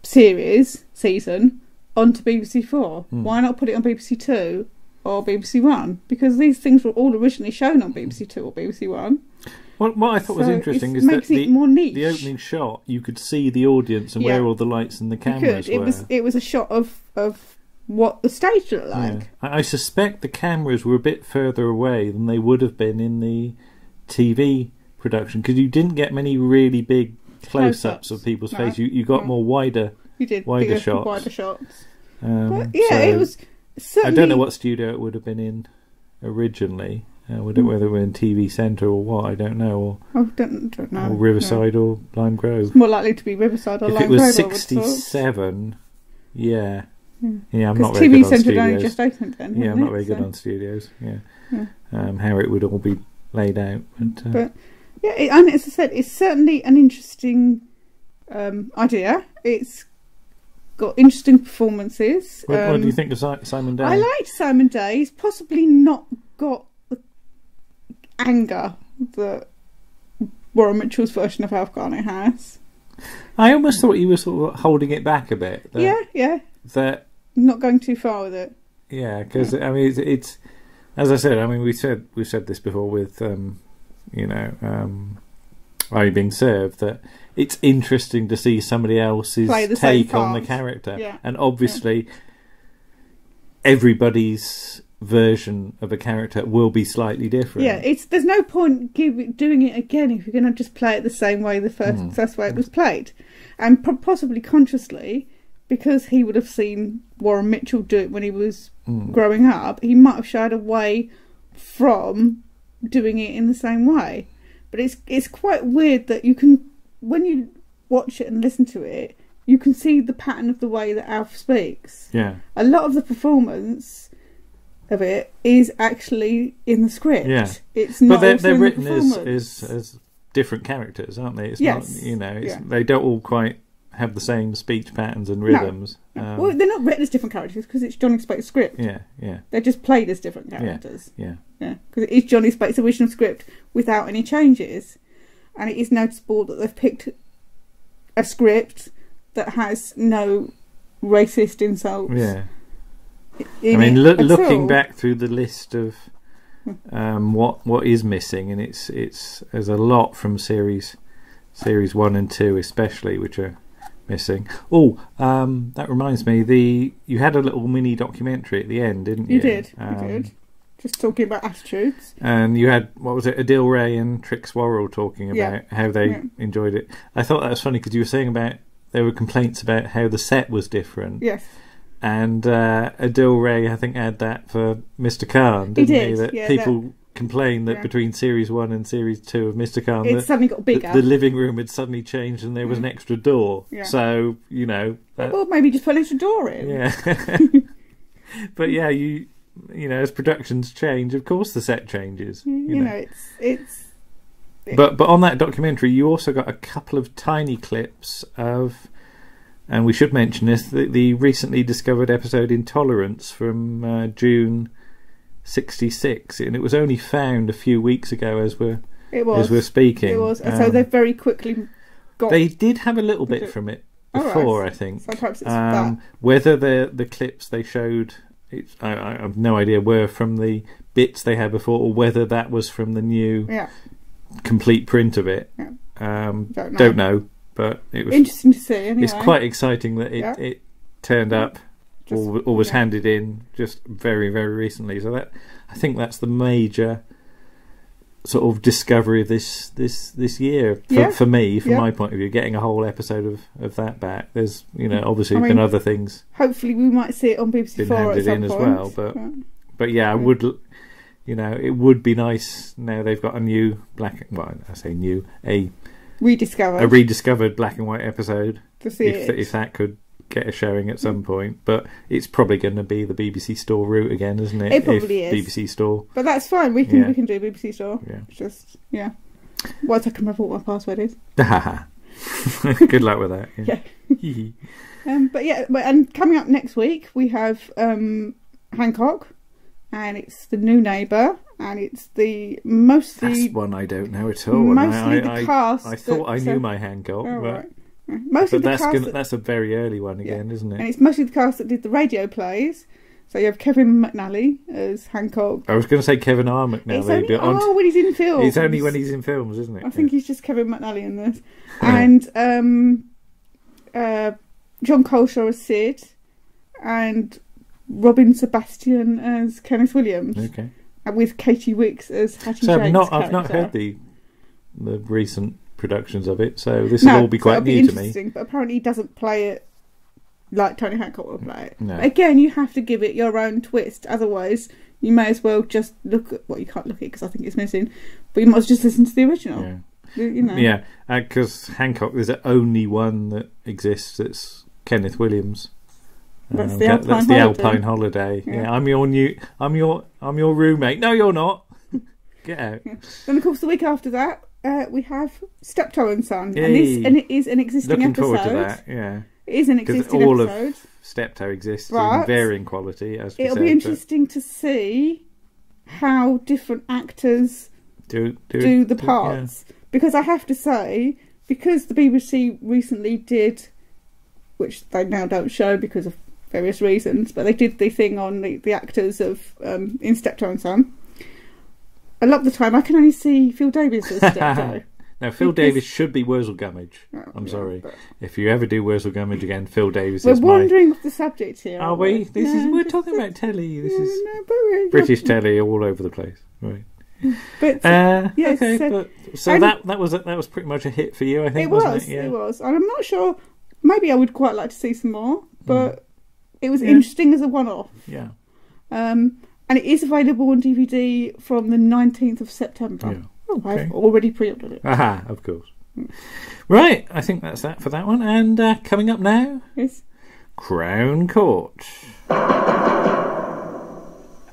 series season onto BBC Four. Hmm. Why not put it on BBC Two or BBC One? Because these things were all originally shown on BBC Two or BBC One. what, what I thought was So interesting it is that the, the opening shot you could see the audience and Yeah. where all the lights and the cameras. It were. was it was a shot of of what the stage looked like. Yeah. I, I suspect the cameras were a bit further away than they would have been in the TV production because you didn't get many really big close-ups Close-ups. of people's No. face. You you got No. more wider. You did Wider shots. wider shots. Um, But yeah, so it was I don't know what studio it would have been in originally. Uh, whether, Mm. whether it were in TV Centre or what, I don't know, I don't, don't know. or, or no. Riverside or Lime Grove. It's more likely to be Riverside or If Lime it was Grove, I would thought. sixty-seven, yeah, Yeah. yeah, I'm not very TV good on Centre only studios. just opened then. yeah, I'm not it? very good So, on studios. Yeah, Yeah. Um, how it would all be laid out, but, uh, But yeah, it, and as I said, it's certainly an interesting um, idea. It's got interesting performances. what, what do you Um, think of Si- Simon Day? I liked Simon Day. He's possibly not got the anger that Warren Mitchell's version of Garnett has. I almost thought he was sort of holding it back a bit. That, yeah, yeah. that Not going too far with it. yeah, because I mean, it's, it's as I said. I mean, we said we said this before with um, you know, um, Are You Being Served that it's interesting to see somebody else's Play the same take on the character, Yeah. and obviously everybody's version of a character will be slightly different. Yeah, it's there's no point give, doing it again if you're going to just play it the same way the first Mm. first way it was played, and po- possibly consciously because he would have seen Warren Mitchell do it when he was Mm. growing up. He might have shied away from doing it in the same way, but it's it's quite weird that you can when you watch it and listen to it, you can see the pattern of the way that Alf speaks yeah, a lot of the performance of it is actually in the script. Yeah. It's but not they're, also they're in the written as, as as different characters, aren't they? It's Yes. not you know, it's, Yeah. they don't all quite have the same speech patterns and rhythms. Um, well, they're not written as different characters because it's Johnny Speight's script. yeah, yeah, They're just played as different characters. yeah. Yeah, because it is Johnny Speight's original script without any changes, and it is noticeable that they've picked a script that has no racist insults. Yeah, in I mean, at looking all. back through the list of um, what what is missing, and it's it's there's a lot from series series one and two, especially, which are missing. Oh, um, that reminds me, the you had a little mini documentary at the end, didn't you? you did, Um, you did. Just talking about attitudes. And you had what was it, Adil Ray and Trix Worrell talking about Yeah. how they Yeah. enjoyed it. I thought that was funny because you were saying about there were complaints about how the set was different. Yes. And uh, Adil Ray, I think, had that for Mr. Khan, He didn't he? did, That yeah, people complained that yeah. between series one and series two of Mr. Khan, that suddenly got the, bigger. the living room had suddenly changed and there was an extra door. Yeah. So you know, that, Well, maybe just put an extra door in. yeah. but yeah, you you know, as productions change, of course the set changes. You, You, know. know, it's it's But but on that documentary, you also got a couple of tiny clips of, and we should mention this: the, the recently discovered episode "Intolerance" from uh, June '66, and it was only found a few weeks ago as we're it was as we're speaking. it was. And so Um, they very quickly got. they did have a little bit from it Oh, right. before, I think. so perhaps it's Um, whether the the clips they showed, it's, I, I have no idea, were from the bits they had before, or whether that was from the new. Yeah, complete print of it. Yeah. Um, don't know. don't know, but it was. Interesting to see. Anyway, It's quite exciting that it, Yeah. it turned up Just- or, or was handed in just very very recently. So that I think that's the major sort of discovery of this this this year for, Yeah. for me, from Yeah. my point of view. Getting a whole episode of, of that back. There's you know obviously I been other things, Hopefully, we might see it on BBC Been Four at handed some in as well, but- but yeah, I would. You know, it would be nice now they've got a new black. Well, I say new, a rediscovered a rediscovered black and white episode. to see if, it. if that could get a showing at some point. But it's probably going to be the BBC Store route again, isn't it? It probably if is. BBC Store. But that's fine. We can Yeah. we can do BBC Store. Yeah. It's just yeah. Once I can remember what my password is. Good luck with that. Yeah. Um, but yeah, and coming up next week we have um, Hancock, and it's the new neighbour, and it's the mostly That's one I don't know at all. mostly I, the I, cast. I thought I knew uh, my Hancock, oh, but, right. Yeah. Mostly but the that's cast, gonna, that- that's a very early one Yeah. again, isn't it? and it? it's mostly the cast that did the radio plays. So you have Kevin McNally as Hancock. I was going to say Kevin R. it's only, oh, when he's in films. it's only when he's in films, isn't it? I think he's just Kevin McNally in this. And um, uh, Jon Culshaw as Sid, and Robin Sebastian as Kenneth Williams, okay. and with Katy Wix as Hattie So I've not I've not heard the the recent productions of it, so this no, will all be quite it'll be new to me. But apparently, he doesn't play it like Tony Hancock will play it. No. Again, you have to give it your own twist. Otherwise, you may as well just look at. Well, you can't look at it because I think it's missing. But you must just listen to the original. Yeah. You know. Yeah, because Hancock is the only one that exists. That's Kenneth Williams. That's Um, the Alpine that's the Holiday. Alpine Holiday. Yeah. Yeah. I'm your new. I'm your. I'm your roommate. No, you're not. Get out. Then, of course, the week after that, uh, we have Steptoe and Son, and, this, and it is an existing Looking episode. forward to that. Yeah, It is an existing all of. Steptoe exists in varying quality, as It'll said. be but interesting to see how different actors Do do, do the do- parts because I have to say because the BBC recently did, which they now don't show because of various reasons. But they did the thing on the, the actors of um, in Steptoe and Son. A lot of the time, I can only see Phil Davis as Steptoe. Now, Phil Because- Davis should be Wurzel Gummidge. Oh, I'm yeah, sorry. but- If you ever do Wurzel Gummidge again, Phil Davis We're is my. wandering off the subject here. Are aren't we? This is we're talking about telly. This no, is no, British telly all over the place. Right. But Uh, Yes, okay, so- but so that that was a, that was pretty much a hit for you, I think, it was. it? Yeah. It was. And I'm not sure. Maybe I would quite like to see some more, but it was Yeah. interesting as a one-off. Yeah. Um, and it is available on DVD from the 19th of September. Yeah. Oh, Okay. I've already pre-ordered it. Aha, of course. Right, I think that's that for that one. And uh, coming up now, Yes. Crown Court.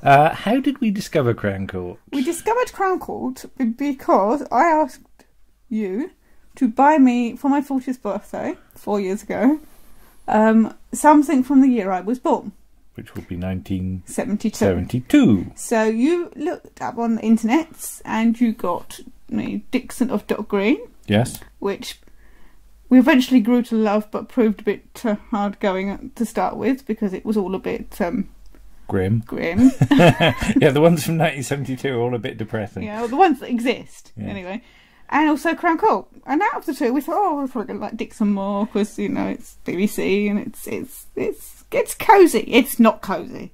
Uh, how did we discover Crown Court? We discovered Crown Court because I asked you to buy me for my 40th birthday four years ago um, something from the year I was born, Which would be 1972. 72. So you looked up on the internet and you got me Dixon of Dock Green, Yes. which we eventually grew to love but proved a bit uh, hard going to start with because it was all a bit um, Grim. grim. yeah, the ones from 1972 are all a bit depressing. you know, the ones that exist Yeah. anyway. And also Crown Court. And out of the two, we thought, oh, we're probably going to like Dixon more because you know it's BBC and it's it's it's it's cozy. It's not cozy.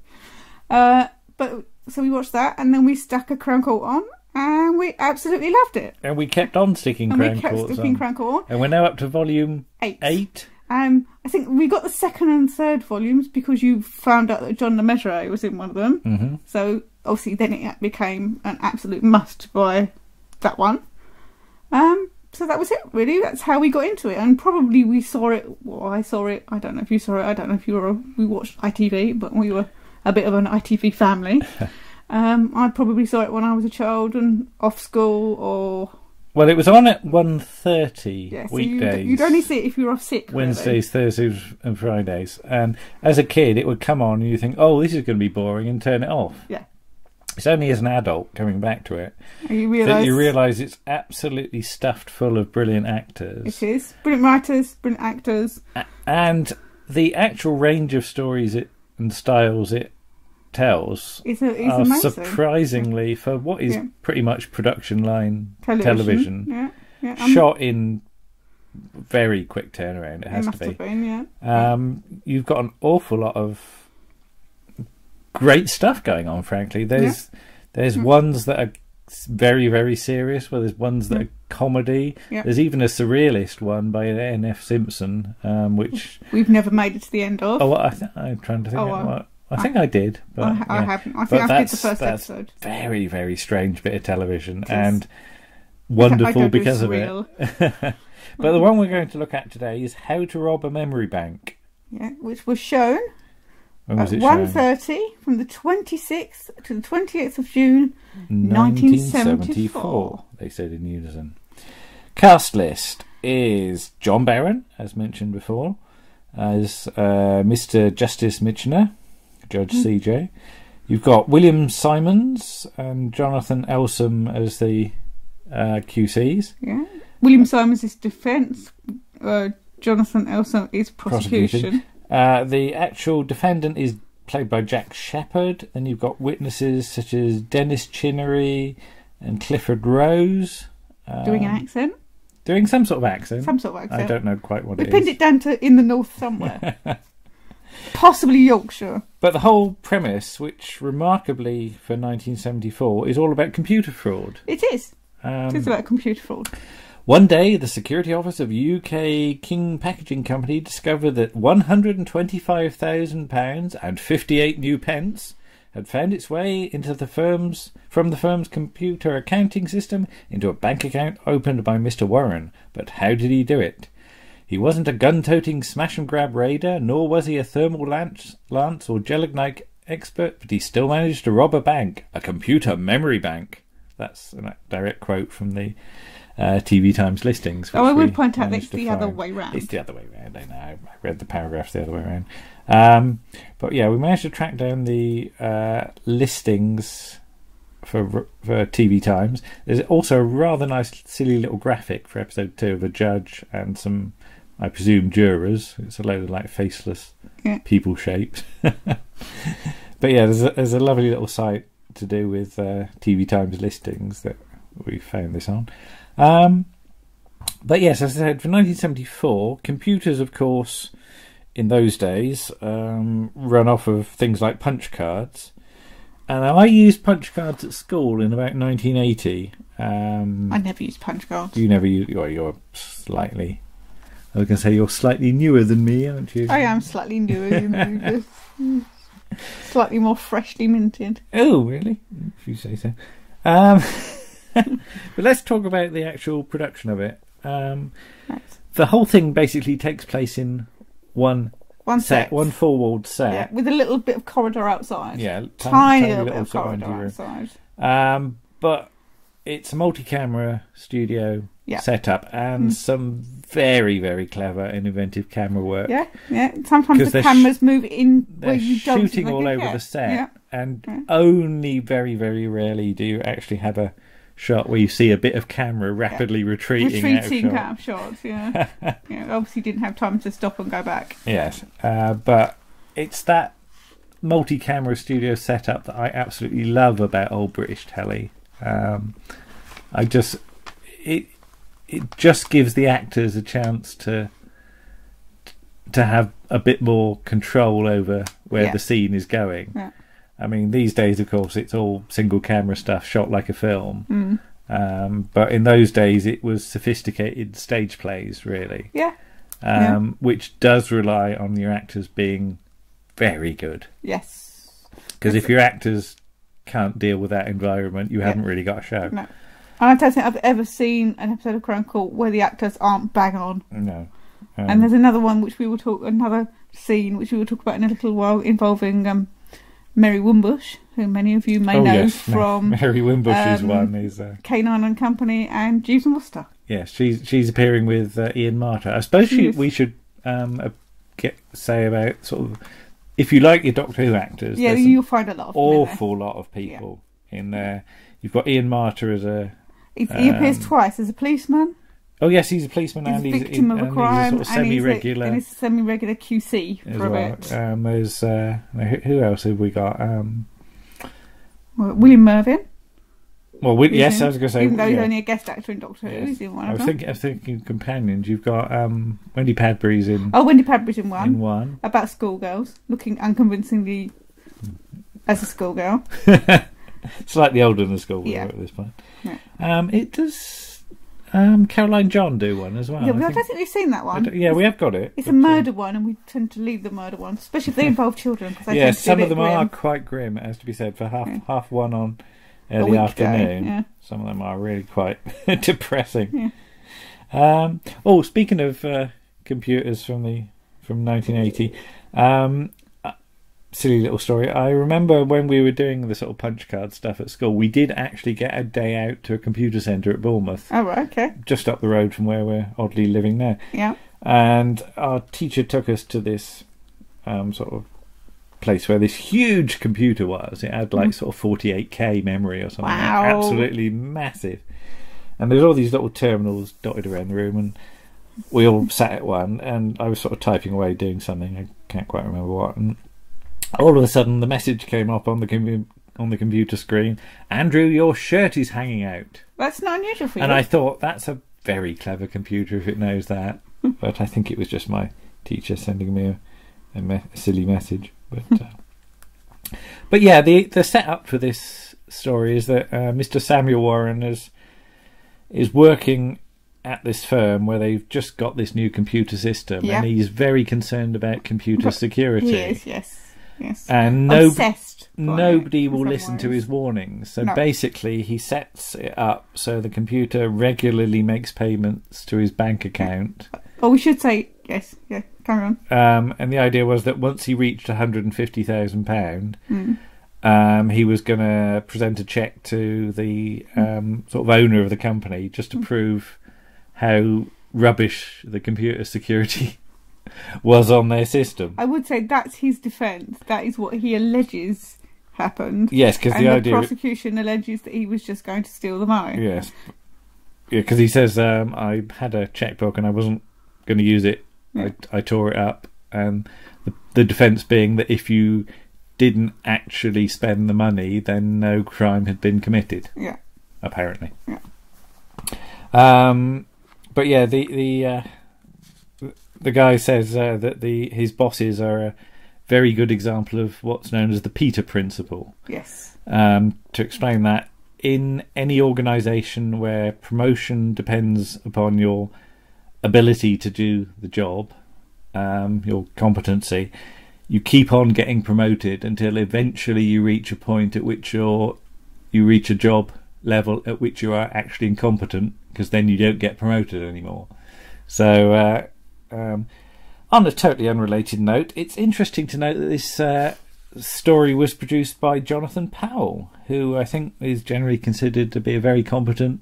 Uh, but so we watched that, and then we stuck a Crown Court on, and we absolutely loved it. And we kept on sticking And Crown we kept Courts sticking on. Crown Court And we're now up to volume eight. eight. Um, I think we got the second and third volumes because you found out that John Le Mesurier was in one of them. Mm-hmm. So obviously, then it became an absolute must to buy that one. Um, so that was it, really. That's how we got into it, and probably we saw it. Well, I saw it. I don't know if you saw it. I don't know if you were. We watched ITV, but we were a bit of an ITV family. um, I probably saw it when I was a child and off school, or Well, it was on at 1.30 yeah. So you'd, weekdays. you'd only see it if you were off sick. really. Wednesdays, Thursdays, and Fridays. And as a kid, it would come on, and you think, "Oh, this is going to be boring," and turn it off. Yeah. It's only as an adult coming back to it you that you realise it's absolutely stuffed full of brilliant actors, it is brilliant writers, brilliant actors. A- and the actual range of stories it and styles it tells It's a, it's are amazing. surprisingly for what is Yeah. pretty much production line television. television. Yeah, yeah. um, shot in very quick turnaround. It It has must to be. been, yeah. Um, you've got an awful lot of great stuff going on. Frankly, there's there's Mm. ones that are very very serious. Well, there's ones that Mm. are comedy. Yeah. There's even a surrealist one by N.F. Simpson, um, which We've never made it to the end of. oh, I th- I'm trying to think. Oh, of what- I think I, did, but I, I yeah. haven't. I But think I did the first episode. very very strange bit of television and wonderful because of it. But the one we're going to look at today is How to Rob a Memory Bank. Yeah, which was shown at it one shown? from the twenty sixth to the twenty eighth of June. 1974, they said in unison. Cast list is John Barron, as mentioned before, as uh, Mr. Justice Mitchener, Judge Hmm. CJ. You've got William Simons and Jonathan Elsom as the uh, QCs. Yeah, William Simons is defence. Uh, Jonathan Elsom is prosecution. Prosecution. Uh, the actual defendant is played by Jack Shepherd. Then you've got witnesses such as Dennis Chinnery and Clifford Rose. Doing um, an accent, Doing some sort of accent. some sort of accent. I don't know quite what we it pinned it down to in the north somewhere, possibly Yorkshire. But the whole premise, which remarkably for 1974, is all about computer fraud. It is. Um, It is about computer fraud. One day, the security office of UK King Packaging Company discovered that £125,000 and 58 new pence had found its way into the firm's from the firm's computer accounting system into a bank account opened by Mr. Warren. But how did he do it? He wasn't a gun-toting smash-and-grab raider, nor was he a thermal lance, lance or gelignite expert, but he still managed to rob a bank, a computer memory bank. That's a direct quote from the uh, TV Times listings. Oh, I would point out that it's the other way round. It's the other way round. I know. I read the paragraphs the other way around. Um, but yeah, we managed to track down the uh, listings for for TV Times. There's also a rather nice, silly little graphic for episode two of a judge and some I presume jurors. It's a load of like faceless Yeah. people shaped. but yeah, there's a, there's a lovely little site to do with uh, TV Times listings that we found this on. Um, but yes, as I said, for 1974, computers, of course, in those days, um, run off of things like punch cards. And I used punch cards at school in about 1980. Um, I never used punch cards. you never used. Well, you're slightly. I was going to say you're slightly newer than me, aren't you? I am slightly newer than you, just, mm, slightly more freshly minted. Oh, really? If you say so. Um, but let's talk about the actual production of it. Um, Right. the whole thing basically takes place in one One set, set, one four-walled set. yeah, with a little bit of corridor outside. Yeah, tiny, little bit of corridor outside. Um, but it's a multi-camera studio Yeah. setup and Mm. some very, very clever and inventive camera work. Yeah, yeah. Sometimes the cameras move in where you don't shooting all over the set, Yeah. and Yeah. only very, very rarely do you actually have a shot where you see a bit of camera rapidly retreating, Retreating out of shot. yeah. yeah. Obviously, didn't have time to stop and go back. Yes, uh, but it's that multi-camera studio setup that I absolutely love about old British telly. Um, I just it it just gives the actors a chance to to have a bit more control over where Yeah. the scene is going. Yeah. I mean, these days, of course, it's all single camera stuff shot like a film. Mm. Um, but in those days, it was sophisticated stage plays, really Yeah. Yeah. um, which does rely on your actors being very good. Yes. Because if your actors can't deal with that environment, you Yeah. haven't really got a show. No. And I don't think I've ever seen an episode of Crown Court where the actors aren't bang on. No. Um, and there's another one which we will talk, another scene which we will talk about in a little while involving um, Mary Wimbush, who many of you may oh, know yes, from Mary Wimbush's um, one is uh, Canine and Company and Jeeves and Wooster. yes, she's she's appearing with uh, Ian Marter. I suppose she, we should um, uh, get say about sort of if you like your Doctor Who actors, Yeah, you'll find a lot of awful lot of people in there. You've got Ian Marter as a He's, he appears um, twice as a policeman. Oh yes, he's a policeman He's and a he's, victim of and a crime, sort of and he's a, semi-regular. and he's a semi-regular QC for a well. bit. Um, there's uh, who who else have we got? Um, Well, William Mervyn. well, we, yes, in- I was going to say. even though he's only a guest actor in Doctor Who, Yes. he's in one I of was them. thinking, I was thinking companions. You've got um, Wendy Padbury's in Oh, Wendy Padbury's in one in one. about schoolgirls looking unconvincingly as a schoolgirl. Slightly older than the school Yeah. at this point. Yeah. Um, it does. Um, Caroline John do one as well. yeah, I don't think we've seen that one. yeah, we have got it. It's a uh, murder one, and we tend to leave the murder ones, especially if they involve children. Cause Yeah, tend to be a some of them are quite grim, it has to be said. For half Yeah. half one on early afternoon, Yeah. some of them are really quite depressing. Um, oh, speaking of uh, computers from the from 1980, um, silly little story. I remember when we were doing the sort of punch card stuff at school, we did actually get a day out to a computer centre at Bournemouth, Oh okay, just up the road from where we're oddly living now. yeah, And our teacher took us to this um, sort of place where this huge computer was. It had like Mm. sort of 48k memory or something. Wow. Absolutely massive. And there's all these little terminals dotted around the room, and we all sat at one. And I was sort of typing away, doing something. I can't quite remember what. And all of a sudden, the message came up on the com- on the computer screen. Andrew, your shirt is hanging out. that's not unusual for you. And I thought that's a very clever computer if it knows that. but I think it was just my teacher sending me a, a, me- a silly message. But uh, but yeah, the the setup for this story is that uh, Mr. Samuel Warren is is working at this firm where they've just got this new computer system, Yeah. and he's very concerned about computer security. he is, yes, yes, And no, obsessed. it nobody will listen to his warnings. So No. basically, he sets it up so the computer regularly makes payments to his bank account. Oh, we should say yes. Yeah, carry on. Um, and the idea was that once he reached £150,000, Mm. um, he was going to present a check to the um, sort of owner of the company just to prove how rubbish the computer security was on their system. I would say that's his defence. That is what he alleges happened. Yes, because the the idea. prosecution alleges that he was just going to steal the money. Yes. Yeah, because he says um, I had a checkbook and I wasn't going to use it Yeah. I, I tore it up, and the, the defence being that if you didn't actually spend the money, then no crime had been committed. Yeah. Apparently. Yeah. Um, but yeah, the the uh, the guy says uh, that the his bosses are a very good example of what's known as the Peter Principle. Yes. Um, to explain that, in any organisation where promotion depends upon your ability to do the job, um, your competency, you keep on getting promoted until eventually you reach a point at which you're you reach a job level at which you are actually incompetent because then you don't get promoted anymore. So, uh, um, on a totally unrelated note, it's interesting to note that this uh, story was produced by Jonathan Powell, who I think is generally considered to be a very competent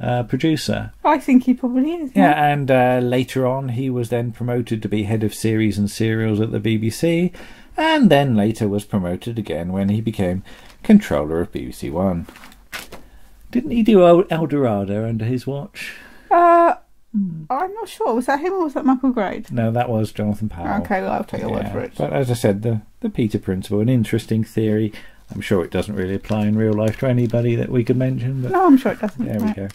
uh, producer. I think he probably is. Yeah, and uh, later on, he was then promoted to be head of series and serials at the BBC, and then later was promoted again when he became controller of BBC One. Didn't he do El Dorado under his watch? Uh, I'm not sure. Was that him or was that Michael Grade? No, that was Jonathan Powell. Okay, well, I'll take your word for it. But as I said, the, the Peter Principle, an interesting theory. I'm sure it doesn't really apply in real life to anybody that we could mention, but No, I'm sure it doesn't. there we go.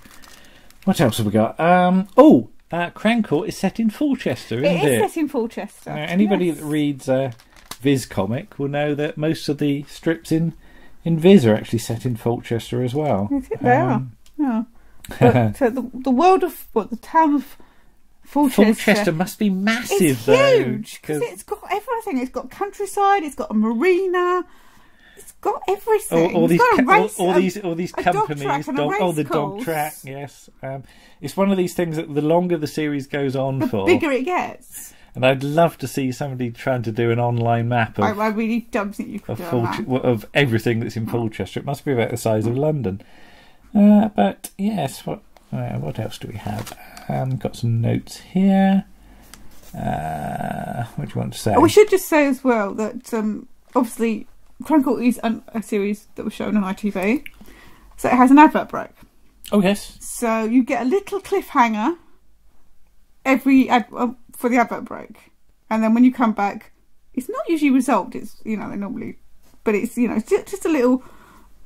What else have we got? Um, oh, uh, Crown Court is set in Fulchester, isn't It it? is set in Fulchester. Now, anybody yes. that reads uh, Viz comic will know that most of the strips in, in Viz are actually set in Fulchester as well. Is it? They are. Um, Yeah. But, so the, the world of, what, the town of Fulchester. Fulchester must be massive, It's huge because it's got everything. It's got countryside. It's got a marina. It's got everything. all, all these, ca- all, all these, all these dog companies. a dog- oh, the race dog track. Yes, um, it's one of these things that the longer the series goes on the for, bigger it gets. and I'd love to see somebody trying to do an online map I, of I really don't think you could of, do Fulch- that. of everything that's in Fulchester. It must be about the size of London. Uh, but yes, what uh, what else do we have? Um, got some notes here. Uh, what do you want to say? Oh, we should just say as well that um, obviously Crown Court is an, a series that was shown on ITV, so it has an advert break. Oh yes, So you get a little cliffhanger every ad- uh, for the advert break, and then when you come back, it's not usually resolved. It's you know they normally, but it's you know it's ju- just a little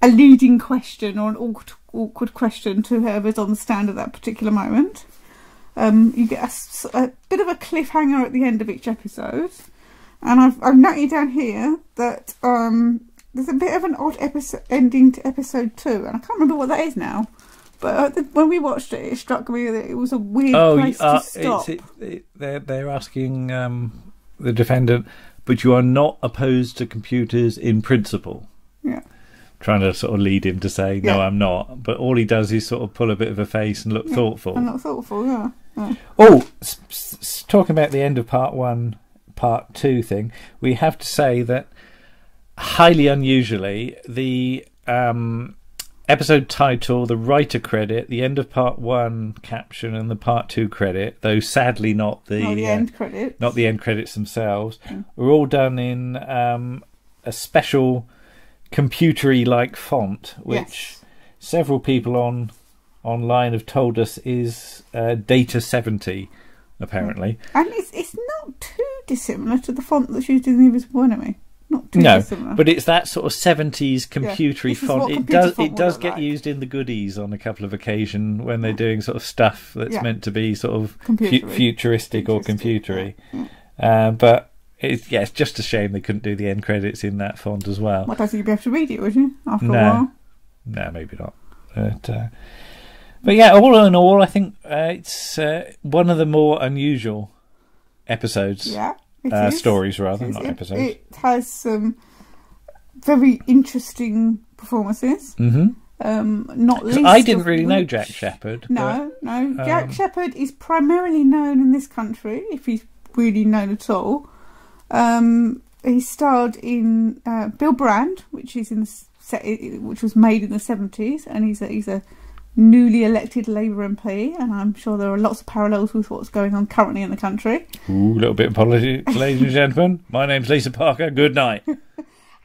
a leading question or an awkward, awkward question to whoever's on the stand at that particular moment. Um, you get a bit of a cliffhanger at the end of each episode, and I've I've noted down here that um, there's a bit of an odd episode ending to episode two, and I can't remember what that is now. But when we watched it, it struck me that it was a weird oh, place uh, to stop. it, it, they're they're asking um, the defendant, but you are not opposed to computers in principle. Yeah. Trying to sort of lead him to say, no, Yeah. I'm not. But all he does is sort of pull a bit of a face and look Yeah, thoughtful. I'm not thoughtful, yeah. yeah. Oh, s- s- talking about the end of part one, part two thing, we have to say that highly unusually, the um, episode title, the writer credit, the end of part one caption, and the part two credit, though sadly not the, Not the uh, end credits. not the end credits themselves, Mm. were all done in um, a special computery like font, which Yes. several people on online have told us is uh, Data 70, apparently. And it's it's not too dissimilar to the font that's used in the Invisible Enemy. Not too No, dissimilar. but it's that sort of 70s computery is font. It does font it does get like. used in the goodies on a couple of occasions when they're doing sort of stuff that's Yeah. meant to be sort of fu- Computery. futuristic or computery. yeah, Uh, but it's, yeah, it's just a shame they couldn't do the end credits in that font as well. Well, I don't think you'd be able to read it, would you? After No. a while. No, maybe not. But, uh, but yeah, all in all, I think uh, it's uh, one of the more unusual episodes, Yeah. uh, stories rather, not It- episodes. It has some very interesting performances. hmm Um, not least. I didn't really know Jack Shepherd. No, no. um, Jack Shepherd is primarily known in this country, if he's really known at all. Um, he starred in uh, Bill Brand, which is in the which was made in the seventies, and he's a, he's a newly elected Labour MP, and I'm sure there are lots of parallels with what's going on currently in the country. Ooh, a little bit of politics, ladies and gentlemen. My name's Lisa Parker. Good night.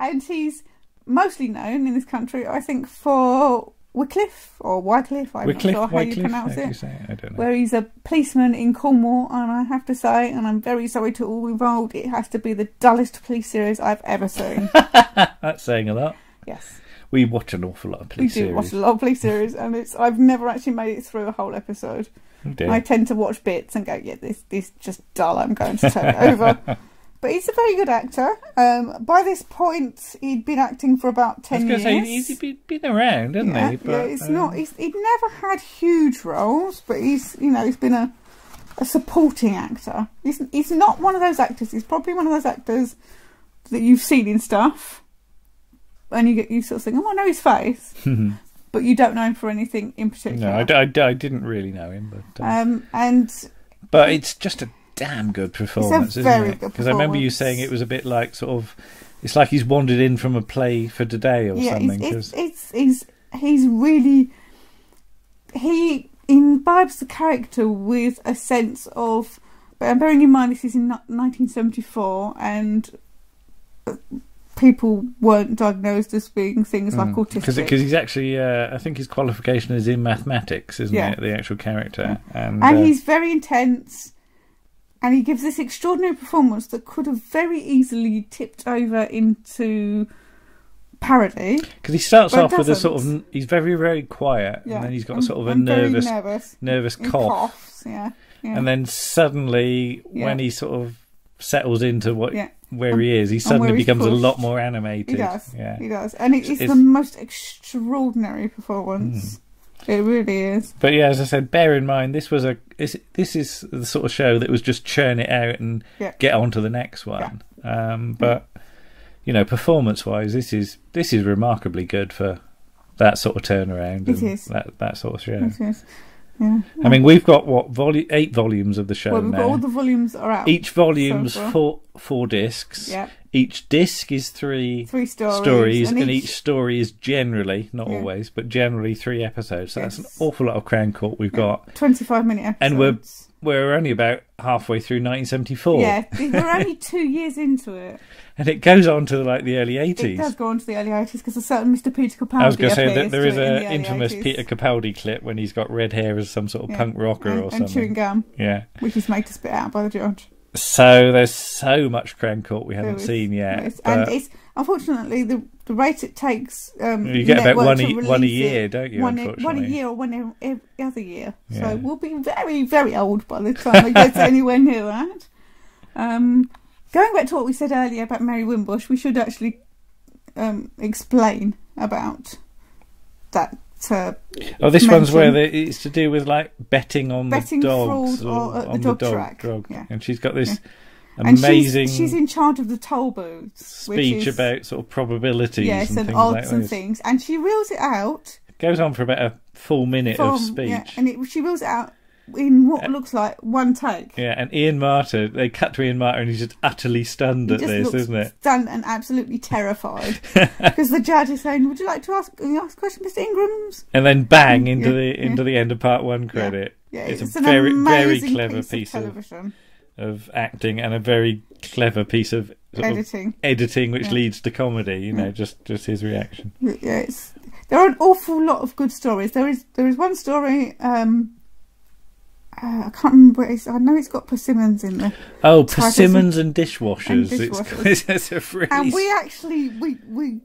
And he's mostly known in this country, I think, for Wycliffe or Wycliffe, I'm Wycliffe, not sure how you pronounce how do you it. say it? I don't know. Where he's a policeman in Cornwall, and I have to say, and I'm very sorry to all involved, it has to be the dullest police series I've ever seen. That's saying a lot. yes, We watch an awful lot of police series. we do series. watch a lot of police series, and it's I've never actually made it through a whole episode. Oh. I tend to watch bits and go, yeah, this this just dull. I'm going to turn it over. But he's a very good actor. Um, by this point, he'd been acting for about I was ten going years. to say he's been, around, hasn't yeah, he? yeah, it's um, not. He's, he'd never had huge roles, but he's you know he's been a a supporting actor. He's he's not one of those actors. He's probably one of those actors that you've seen in stuff, and you get you sort of think, oh, I know his face, but you don't know him for anything in particular. no, I, I I didn't really know him, but uh, um, and but it's just a damn good performance, very isn't it? Because I remember you saying it was a bit like sort of, it's like he's wandered in from a play for today or yeah, something. it's, it's, it's he's he's really he imbibes the character with a sense of. But I'm bearing in mind this is in 1974 and uh, people weren't diagnosed as being things like autistic. because he's actually, uh, I think his qualification is in mathematics, isn't Yeah. it? The actual character, and, and uh, he's very intense and he gives this extraordinary performance that could have very easily tipped over into parody. Because he starts off with a sort of he's very very quiet, Yeah. and then he's got I'm- sort of a I'm nervous nervous. cough, coughs, yeah. yeah. and then suddenly Yeah. when he sort of settles into what Yeah. where And- he is, he suddenly becomes a lot more animated. He does. Yeah. He does. And it is It's- the most extraordinary performance. Hmm. It really is. But yeah, as I said, bear in mind this was a this, this is the sort of show that was just churn it out and Yeah. get on to the next one. Um, but you know, performance wise, this is this is remarkably good for that sort of turnaround. It and is. that that sort of show. It is. Yeah. I mean, we've got what volu- eight volumes of the show well, got all the volumes are out. Each volume's so four four discs. Yeah. Each disc is three Three stories. stories, and, and each, story is generally, not Yeah. always, but generally three episodes. So that's an awful lot of Crown Court we've got. 25 minute episodes. And we're- We're only about halfway through 1974, Yeah, we're only two years into it. and it goes on to like the early It 80s. does go on to the early 80s because a certain Mr. Peter Capaldi I was going to say that there is it in an the infamous 80s. Peter Capaldi clip when he's got red hair as some sort of Yeah. punk rocker and, or and something. And chewing gum, Yeah. which is made to spit out by the judge. So there's so much Crown Court we haven't seen yet. And it's unfortunately the the rate it takes. Um, you get about one a, one a year, it, don't you? One a, one a year or one every, every other year. Yeah. So we'll be very very old by the time we get anywhere near that. Um, going back to what we said earlier about Mary Wimbush, we should actually um, explain about that. Uh, Oh, this one's where mention. the, it's to do with like betting on Betting the dogs or at the on dog the dog, track. dog. Yeah. and she's got this and amazing she's, she's in charge of the toll booths, speech is, about sort of probabilities yes and, and odds like and this. things, and she reels it out Goes on for about a full minute from of speech. yeah, and it, she reels it out in what Uh, looks like one take. Yeah, and Ian Marter, they cut to Ian Marter, and he's just utterly stunned He at this, isn't it? stunned and absolutely terrified because the judge is saying, "Would you like to ask ask a question, Mr. Ingrams?" And then bang into Yeah, the yeah. into the end of part one credit. Yeah, It's it's, a an very- very clever piece, piece of of- television of acting and a very clever piece of, sort of editing. editing, which Yeah. leads to comedy. You know, Yeah. just just his reaction. Yeah, there are an awful lot of good stories. There is there is one story. Um, uh, I can't remember. What it is. I know it's got persimmons in there. Oh, persimmons and dishwashers. and dishwashers. It's, it's a. And we actually we we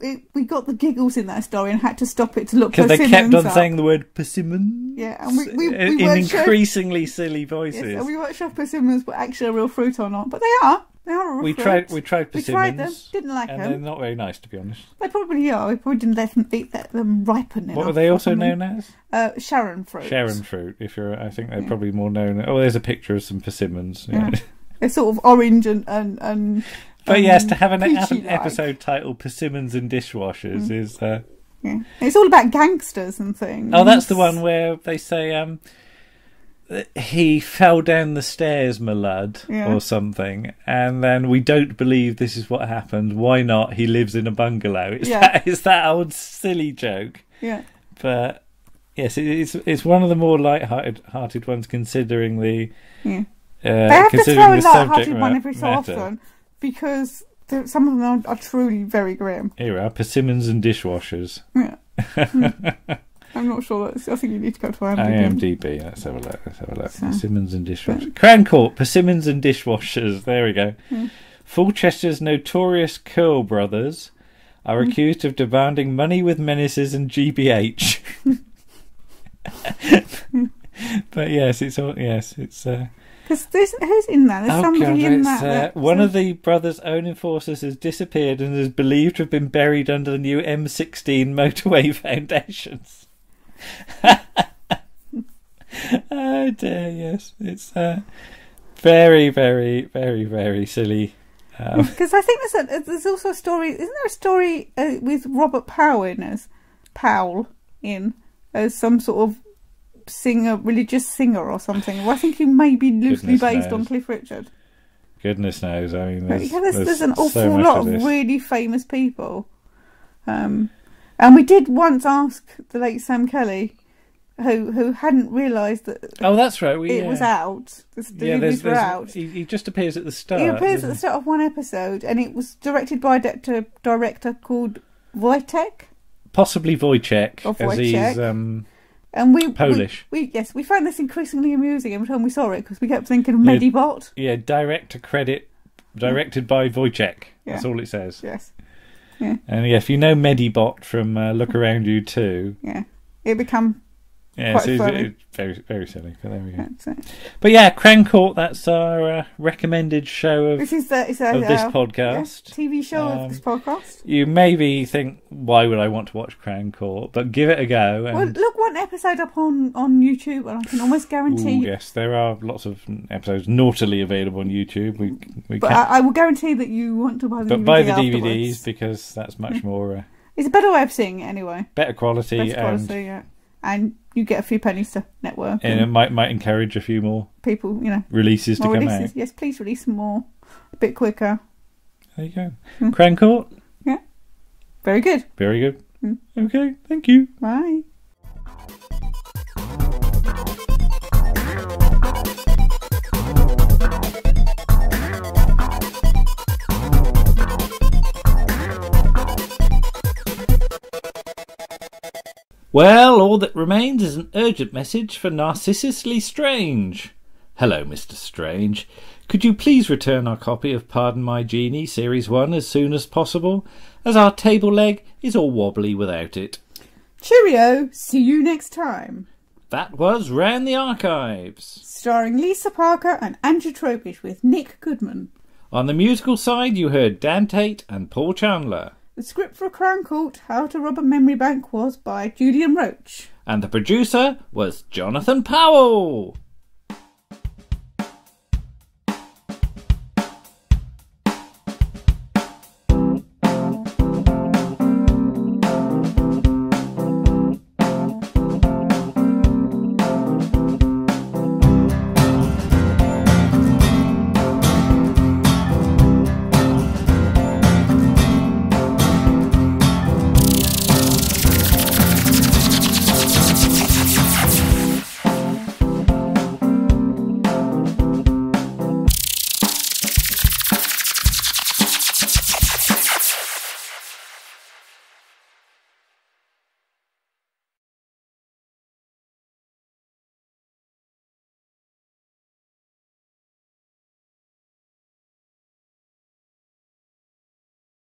it, we got the giggles in that story and had to stop it to look because they kept on up. saying the word persimmon. Yeah, and we- we- we in weren't sure- increasingly silly Yes, voices. and we weren't sure if persimmons were actually a real fruit or not, but they are. They are we tried. We tried We persimmons. tried them. Didn't like and them. they're not very nice, to be honest. They probably are. We probably didn't let them, let them ripen enough. What were they also known as? Uh, Sharon fruit. Sharon fruit. If you're, I think they're Yeah. probably more known. Oh, there's a picture of some persimmons. Yeah. Yeah. They're sort of orange and and, and but um, yes, to have an, have an episode titled "Persimmons and Dishwashers" Mm. is. Uh, Yeah. It's all about gangsters and things. oh, that's the one where they say um, he fell down the stairs, my lad, Yeah. or something, and then we don't believe this is what happened. Why not? He lives in a bungalow. It's Yeah. that, it's that old silly joke. Yeah. but yes, it, it's it's one of the more light-hearted hearted ones, considering the Yeah. uh, they have to throw a light-hearted one every so often because there- some of them are, are truly very grim. Here we are, persimmons and dishwashers. Yeah. I'm not sure. That's, I think you need to go to IMDb. IMDb. Let's have a look. Let's have a look. So- Persimmons and dishwashers. Crown Court. Persimmons and dishwashers. There we go. Hmm. Fulchester's notorious Curl brothers are Hmm. accused of demanding money with menaces and GBH. but yes, it's all yes, it's. Uh, Because there's who's in that? There's oh somebody God, in that. uh, that- one of the brothers' own enforcers has disappeared and is believed to have been buried under the new M16 motorway foundations. Oh dear, yes, it's uh, very, very, very, very silly. Um, Because I think there's a, there's also a story. Isn't there a story uh, with Robert Powell in as Powell in as some sort of singer, religious singer or something? Well, I think he may be loosely Goodness based on. Cliff Richard. goodness knows. I mean, there's, yeah, there's, there's, an awful much lot of of really famous people. Um, and we did once ask the late Sam Kelly, who who hadn't realised that Oh, that's right. We, it yeah. was out. The Yeah, there's, there's, out. he, he just appears at the start. He appears at the start of one episode, and it was directed by a director, director called Wojtek. possibly Wojciech, Of as he's um, And we Polish. We, we yes, we found this increasingly amusing every time we saw it because we kept thinking of Yeah. Medibot. yeah, director credit, directed by Wojciech. That's all it says. Yes, And yeah, if you know Medibot from uh, Look Around You too, yeah, it become yeah, so it's, it's very very silly. But there we go. that's it. But yeah, Crown Court. That's our uh, recommended show of This is the of this uh, podcast. yes, TV show Um, of this podcast. You maybe think, why would I want to watch Crown Court? But give it a go. Well, look one episode up on on YouTube, and I can almost Ooh, guarantee. yes, there are lots of episodes naughtily available on YouTube. We we But I, I will guarantee that you want to buy the but DVD buy the afterwards. DVDs because that's much more uh, It's a better way of seeing it anyway. better quality, Better and, quality, yeah. And you get a few pennies to network and and, it might might encourage a few more people, you know, releases to come releases. out. Yes, please release more, a bit quicker. There you go. Hmm. Yeah. Very good. very good. Hmm. Okay, thank you. Bye. Well, all that remains is an urgent message for Narcissus Strange. Hello, Mr. Strange. Could you please return our copy of Pardon My Genie Series 1 as soon as possible, as our table leg is all wobbly without it? Cheerio. See you next time. That was Round the Archives. Starring Lisa Parker and Andrew Trowbridge with Nick Goodman. On the musical side, you heard Dan Tate and Paul Chandler. The script for a Crown Court, How to Rob a Memory Bank was by Julian Roach. And the producer was Jonathan Powell.